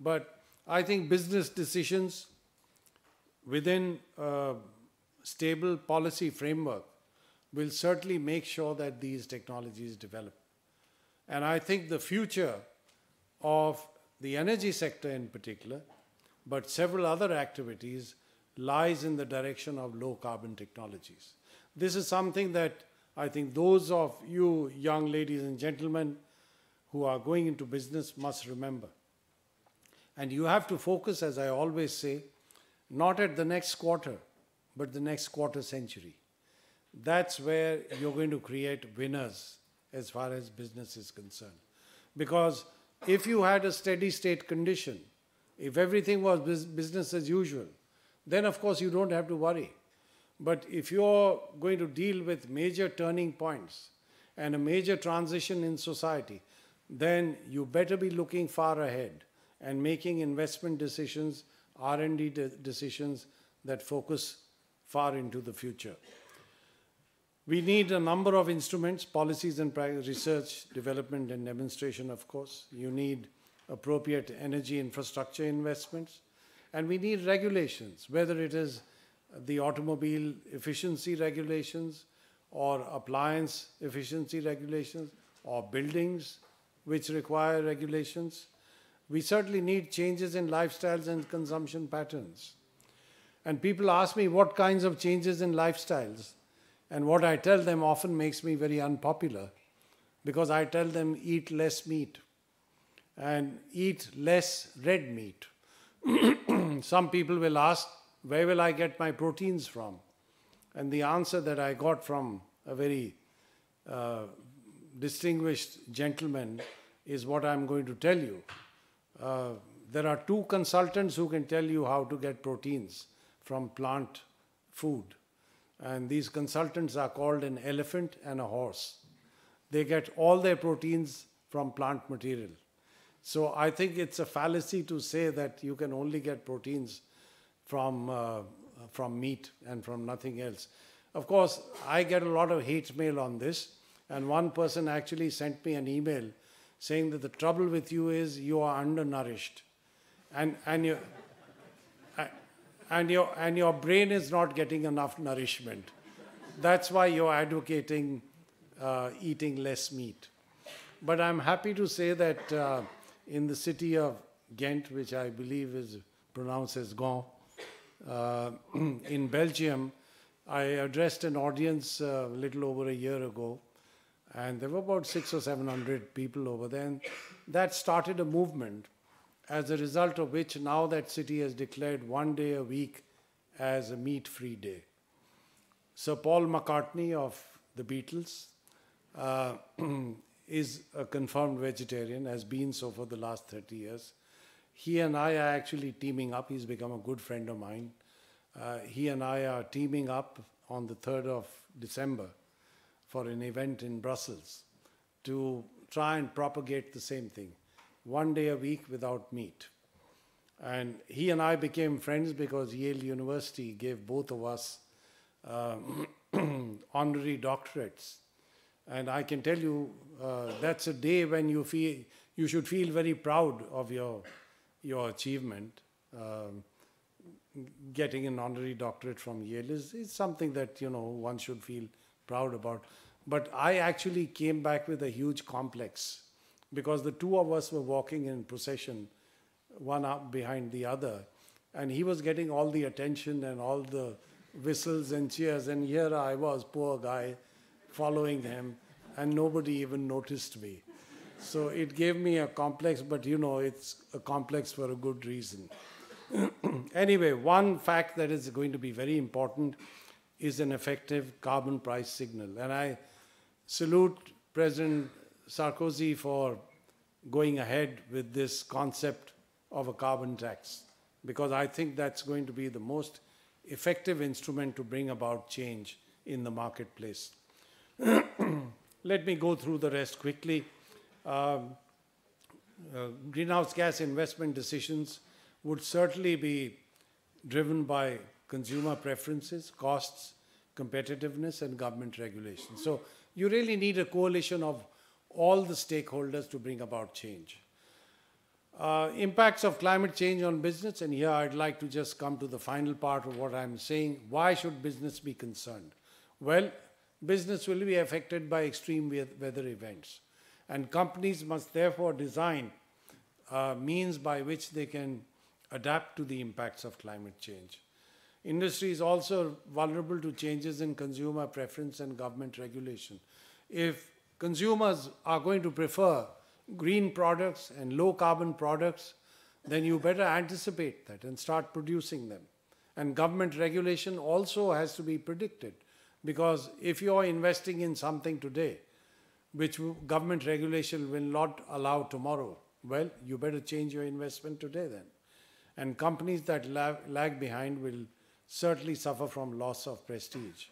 But I think business decisions within a stable policy framework will certainly make sure that these technologies develop. And I think the future of the energy sector in particular, but several other activities, lies in the direction of low carbon technologies. This is something that I think those of you young ladies and gentlemen who are going into business must remember. And you have to focus, as I always say, not at the next quarter, but the next quarter century. That's where you're going to create winners as far as business is concerned. Because if you had a steady state condition, if everything was business as usual, then of course you don't have to worry. But if you're going to deal with major turning points and a major transition in society, then you better be looking far ahead and making investment decisions, R&D de decisions that focus far into the future. We need a number of instruments, policies and research, development and demonstration, of course. You need appropriate energy infrastructure investments. And we need regulations, whether it is the automobile efficiency regulations or appliance efficiency regulations or buildings which require regulations. We certainly need changes in lifestyles and consumption patterns. And people ask me what kinds of changes in lifestyles. And what I tell them often makes me very unpopular because I tell them eat less meat and eat less red meat. [CLEARS THROAT] Some people will ask, where will I get my proteins from? And the answer that I got from a very uh, distinguished gentleman is what I'm going to tell you. Uh, there are two consultants who can tell you how to get proteins from plant food. And these consultants are called an elephant and a horse. They get all their proteins from plant material. So I think it's a fallacy to say that you can only get proteins from, uh, from meat and from nothing else. Of course, I get a lot of hate mail on this, and one person actually sent me an email saying that the trouble with you is you are undernourished. And, and, you, and, your, and your brain is not getting enough nourishment. That's why you're advocating uh, eating less meat. But I'm happy to say that uh, in the city of Ghent, which I believe is pronounced as Gand, uh, [CLEARS THROAT] in Belgium, I addressed an audience uh, a little over a year ago, and there were about six or seven hundred people over there. And that started a movement, as a result of which now that city has declared one day a week as a meat free day. Sir Paul McCartney of the Beatles uh, [CLEARS THROAT] is a confirmed vegetarian, has been so for the last 30 years. He and I are actually teaming up. He's become a good friend of mine. Uh, he and I are teaming up on the 3rd of December for an event in Brussels to try and propagate the same thing one day a week without meat. And he and I became friends because Yale University gave both of us uh, [CLEARS THROAT] honorary doctorates. And I can tell you uh, that's a day when you feel you should feel very proud of your your achievement. Um, getting an honorary doctorate from Yale is, is something that you know one should feel proud about. But I actually came back with a huge complex because the two of us were walking in procession, one up behind the other, and he was getting all the attention and all the whistles and cheers, and here I was, poor guy, following him, and nobody even noticed me. So it gave me a complex, but you know, it's a complex for a good reason. [CLEARS THROAT] anyway, one fact that is going to be very important is an effective carbon price signal. And I salute President Sarkozy for going ahead with this concept of a carbon tax, because I think that's going to be the most effective instrument to bring about change in the marketplace. [CLEARS THROAT] Let me go through the rest quickly. Um, uh, greenhouse gas investment decisions would certainly be driven by consumer preferences, costs, competitiveness, and government regulation. So you really need a coalition of all the stakeholders to bring about change. Uh, impacts of climate change on business, and here I'd like to just come to the final part of what I'm saying. Why should business be concerned? Well, business will be affected by extreme weather events, and companies must therefore design uh, means by which they can adapt to the impacts of climate change. Industry is also vulnerable to changes in consumer preference and government regulation. If consumers are going to prefer green products and low carbon products, then you better anticipate that and start producing them. And government regulation also has to be predicted because if you're investing in something today, which government regulation will not allow tomorrow, well, you better change your investment today then. And companies that lag, lag behind will certainly suffer from loss of prestige.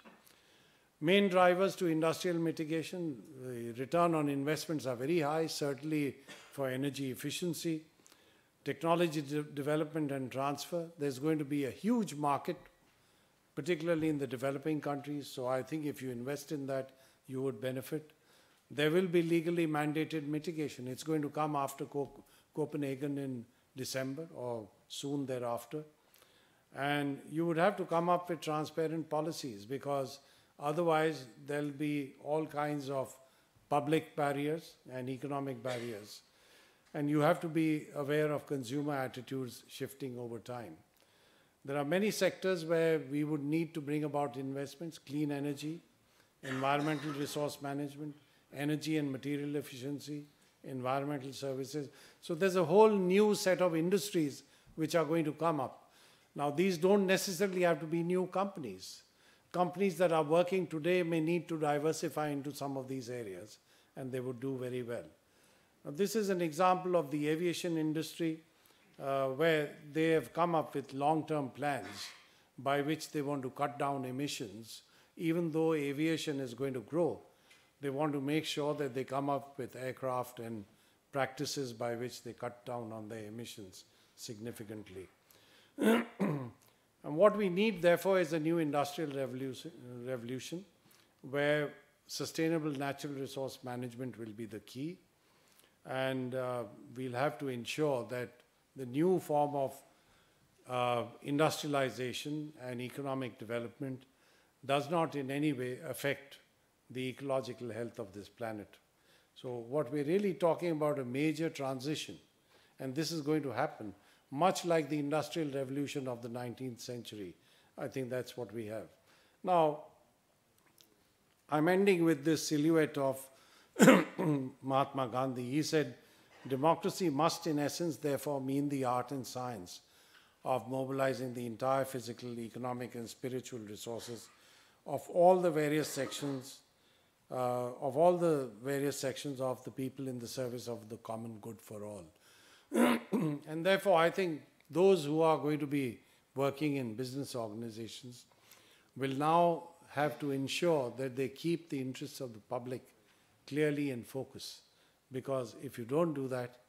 Main drivers to industrial mitigation, the return on investments are very high, certainly for energy efficiency, technology de development and transfer. There's going to be a huge market particularly in the developing countries. So I think if you invest in that, you would benefit. There will be legally mandated mitigation. It's going to come after Copenhagen in December or soon thereafter. And you would have to come up with transparent policies because otherwise there'll be all kinds of public barriers and economic barriers. And you have to be aware of consumer attitudes shifting over time. There are many sectors where we would need to bring about investments, clean energy, environmental resource management, energy and material efficiency, environmental services. So there's a whole new set of industries which are going to come up. Now, these don't necessarily have to be new companies. Companies that are working today may need to diversify into some of these areas, and they would do very well. Now, this is an example of the aviation industry uh, where they have come up with long-term plans by which they want to cut down emissions, even though aviation is going to grow. They want to make sure that they come up with aircraft and practices by which they cut down on their emissions significantly. [CLEARS THROAT] and what we need, therefore, is a new industrial revolution, revolution where sustainable natural resource management will be the key. And uh, we'll have to ensure that the new form of uh, industrialization and economic development does not in any way affect the ecological health of this planet. So what we're really talking about a major transition, and this is going to happen much like the industrial revolution of the 19th century. I think that's what we have. Now, I'm ending with this silhouette of [CLEARS THROAT] Mahatma Gandhi. He said, democracy must in essence therefore mean the art and science of mobilizing the entire physical, economic, and spiritual resources of all the various sections, uh, of all the various sections of the people in the service of the common good for all. And therefore, I think those who are going to be working in business organizations will now have to ensure that they keep the interests of the public clearly in focus. Because if you don't do that,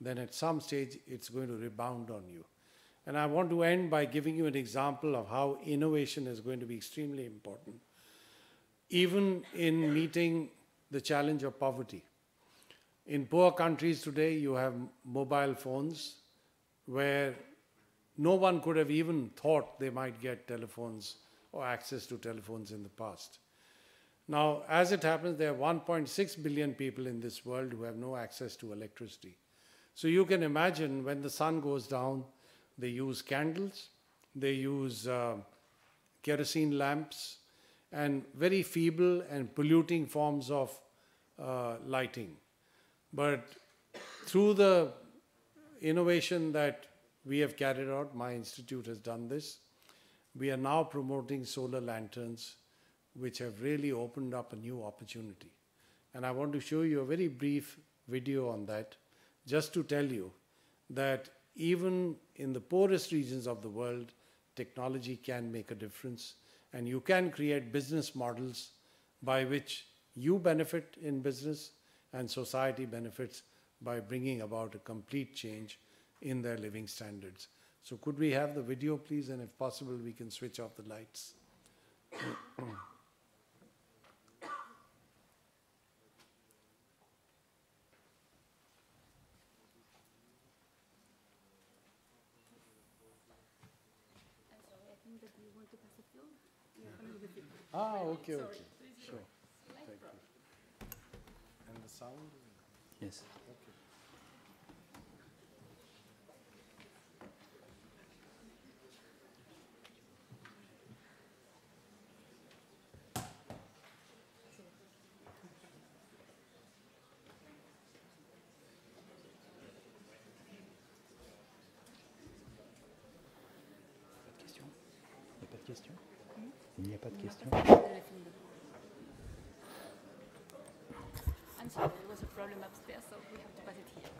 then at some stage it's going to rebound on you. And I want to end by giving you an example of how innovation is going to be extremely important, even in meeting the challenge of poverty. In poor countries today, you have mobile phones where no one could have even thought they might get telephones or access to telephones in the past. Now, as it happens, there are 1.6 billion people in this world who have no access to electricity. So you can imagine when the sun goes down, they use candles, they use uh, kerosene lamps, and very feeble and polluting forms of uh, lighting. But through the innovation that we have carried out, my institute has done this, we are now promoting solar lanterns, which have really opened up a new opportunity. And I want to show you a very brief video on that, just to tell you that even in the poorest regions of the world, technology can make a difference. And you can create business models by which you benefit in business and society benefits by bringing about a complete change in their living standards. So could we have the video, please? And if possible, we can switch off the lights. Ah, okay, okay. Sure. Thank you. And the sound? Yes. Okay. Pas de questions Il n'y a pas de questions I'm sorry, upstairs, so we have to pass it here.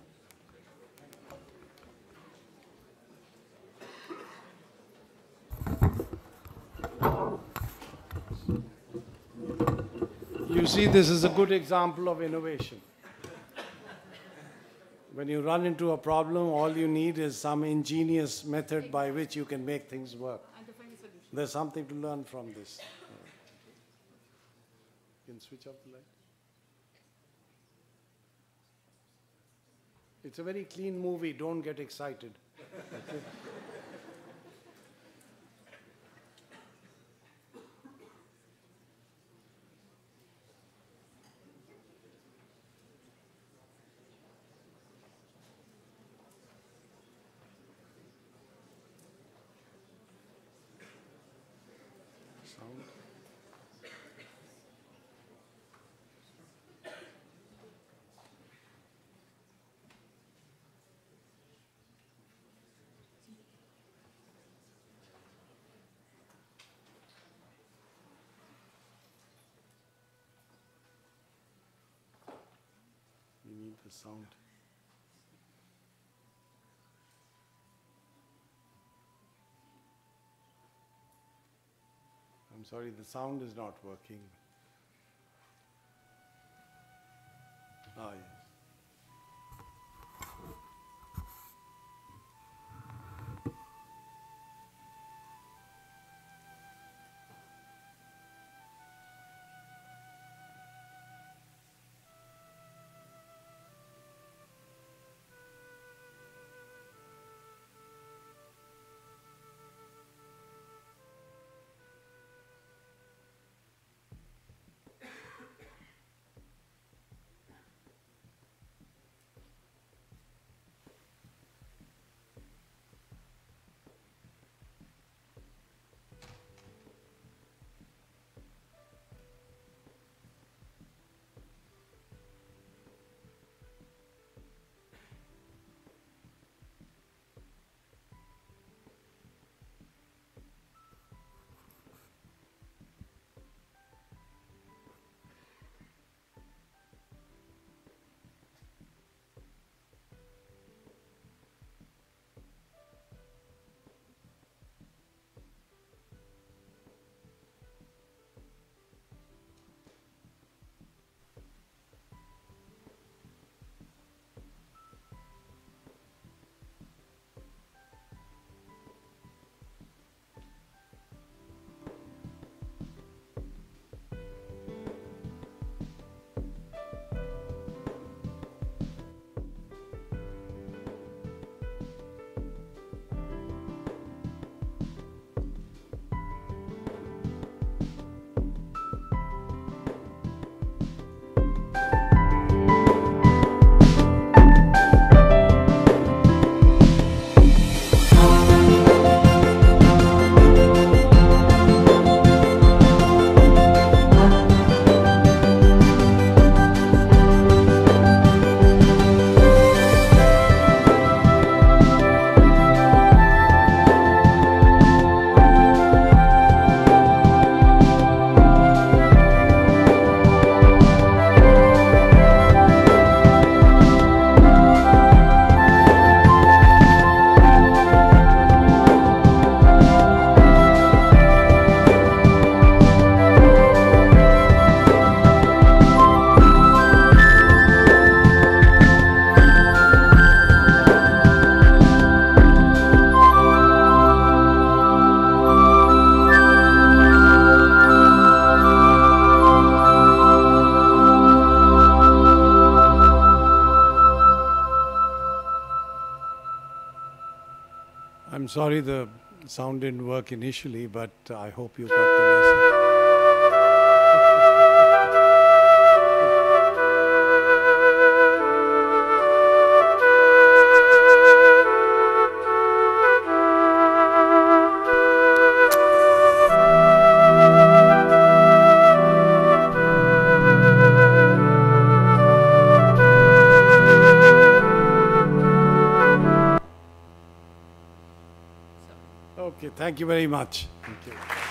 You see, this is a good example of innovation. When you run into a problem, all you need is some ingenious method by which you can make things work. There's something to learn from this. You can switch off the light. It's a very clean movie, don't get excited. [LAUGHS] Okay? Sound. We need the sound. I'm sorry, the sound is not working. Ah. I'm sorry the sound didn't work initially, but I hope you got the Okay, thank you very much. Thank you.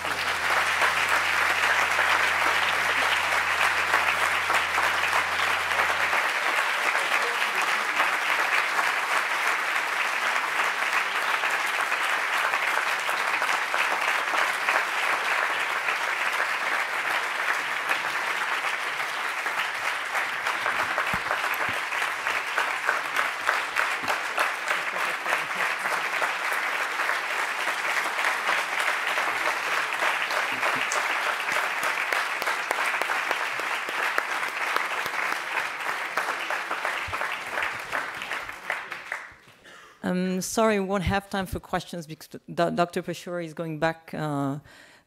I'm sorry, we won't have time for questions because Dr. Pachauri is going back uh, uh,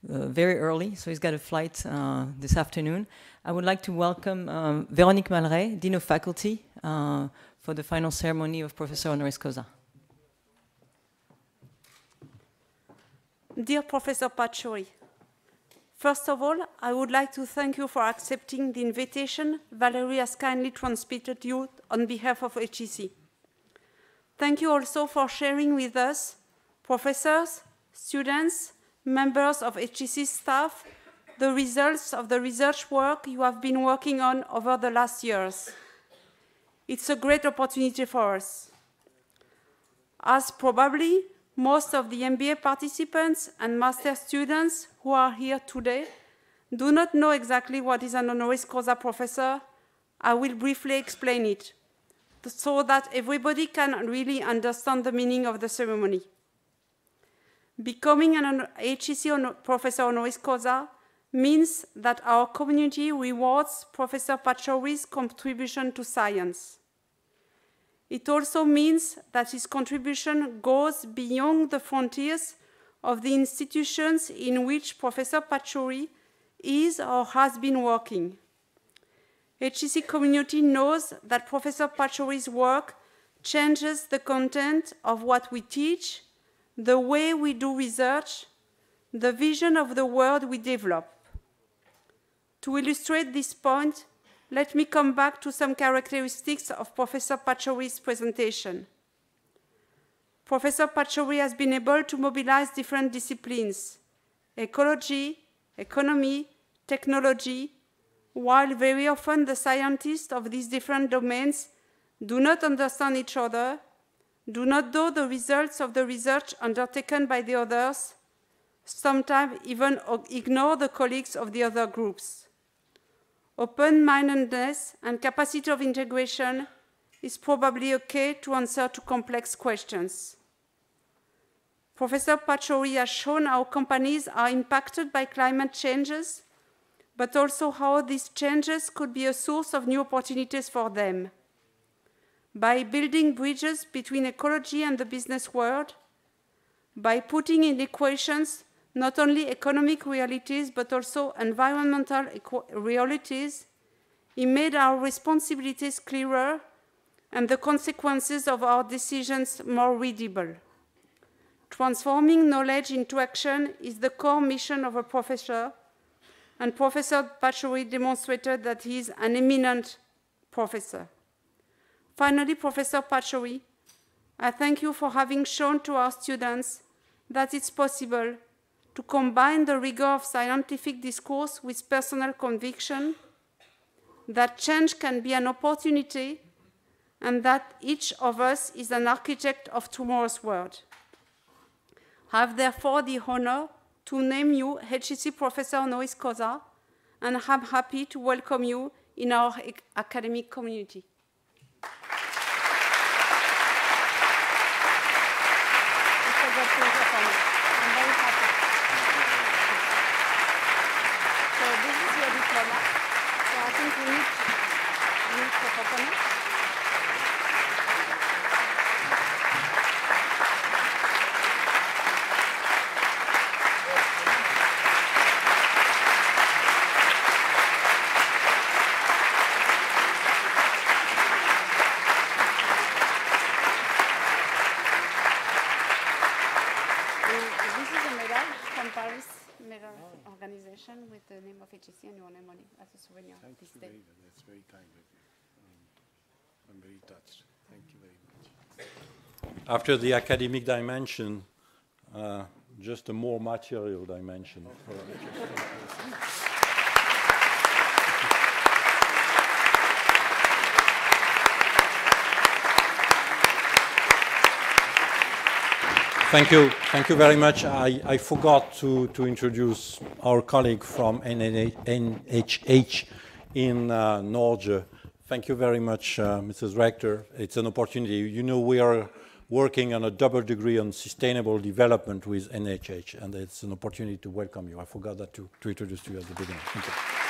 very early, so he's got a flight uh, this afternoon. I would like to welcome um, Véronique Malray, Dean of Faculty, uh, for the final ceremony of Professor honoris causa. Dear Professor Pachauri, first of all, I would like to thank you for accepting the invitation Valerie has kindly transmitted you on behalf of HEC. Thank you also for sharing with us, professors, students, members of HEC staff, the results of the research work you have been working on over the last years. It's a great opportunity for us. As probably most of the MBA participants and master students who are here today do not know exactly what is an honoris causa professor, I will briefly explain it so that everybody can really understand the meaning of the ceremony. Becoming an HEC professor honoris causa means that our community rewards Professor Pachauri's contribution to science. It also means that his contribution goes beyond the frontiers of the institutions in which Professor Pachauri is or has been working. HEC community knows that Professor Pachauri's work changes the content of what we teach, the way we do research, the vision of the world we develop. To illustrate this point, let me come back to some characteristics of Professor Pachauri's presentation. Professor Pachauri has been able to mobilize different disciplines, ecology, economy, technology, while very often the scientists of these different domains do not understand each other, do not know the results of the research undertaken by the others, sometimes even ignore the colleagues of the other groups. Open-mindedness and capacity of integration is probably a key to answer to complex questions. Professor Pachauri has shown how companies are impacted by climate changes but also how these changes could be a source of new opportunities for them. By building bridges between ecology and the business world, by putting in equations not only economic realities but also environmental realities, he made our responsibilities clearer and the consequences of our decisions more readable. Transforming knowledge into action is the core mission of a professor, and Professor Pachauri demonstrated that he is an eminent professor. Finally, Professor Pachauri, I thank you for having shown to our students that it's possible to combine the rigor of scientific discourse with personal conviction, that change can be an opportunity, and that each of us is an architect of tomorrow's world. I have therefore the honor to name you HEC Professor honoris causa, and I'm happy to welcome you in our academic community. So this is your diploma. So I think we need, we need to open it. With the name of HEC and your name on it as a souvenir Thank this you day. very much. That's very kind of you. Um, I'm very touched. Thank you very much. After the academic dimension, uh, just a more material dimension. [LAUGHS] Thank you. Thank you very much. I, I forgot to, to introduce our colleague from NHH in uh, Norge. Thank you very much, uh, Mrs. Rector. It's an opportunity. You know, we are working on a double degree on sustainable development with NHH, and it's an opportunity to welcome you. I forgot that to, to introduce you at the beginning. Thank you.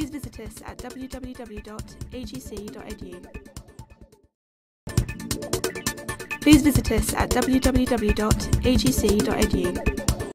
please visit us at www.hec.edu. Please visit us at www.hec.edu.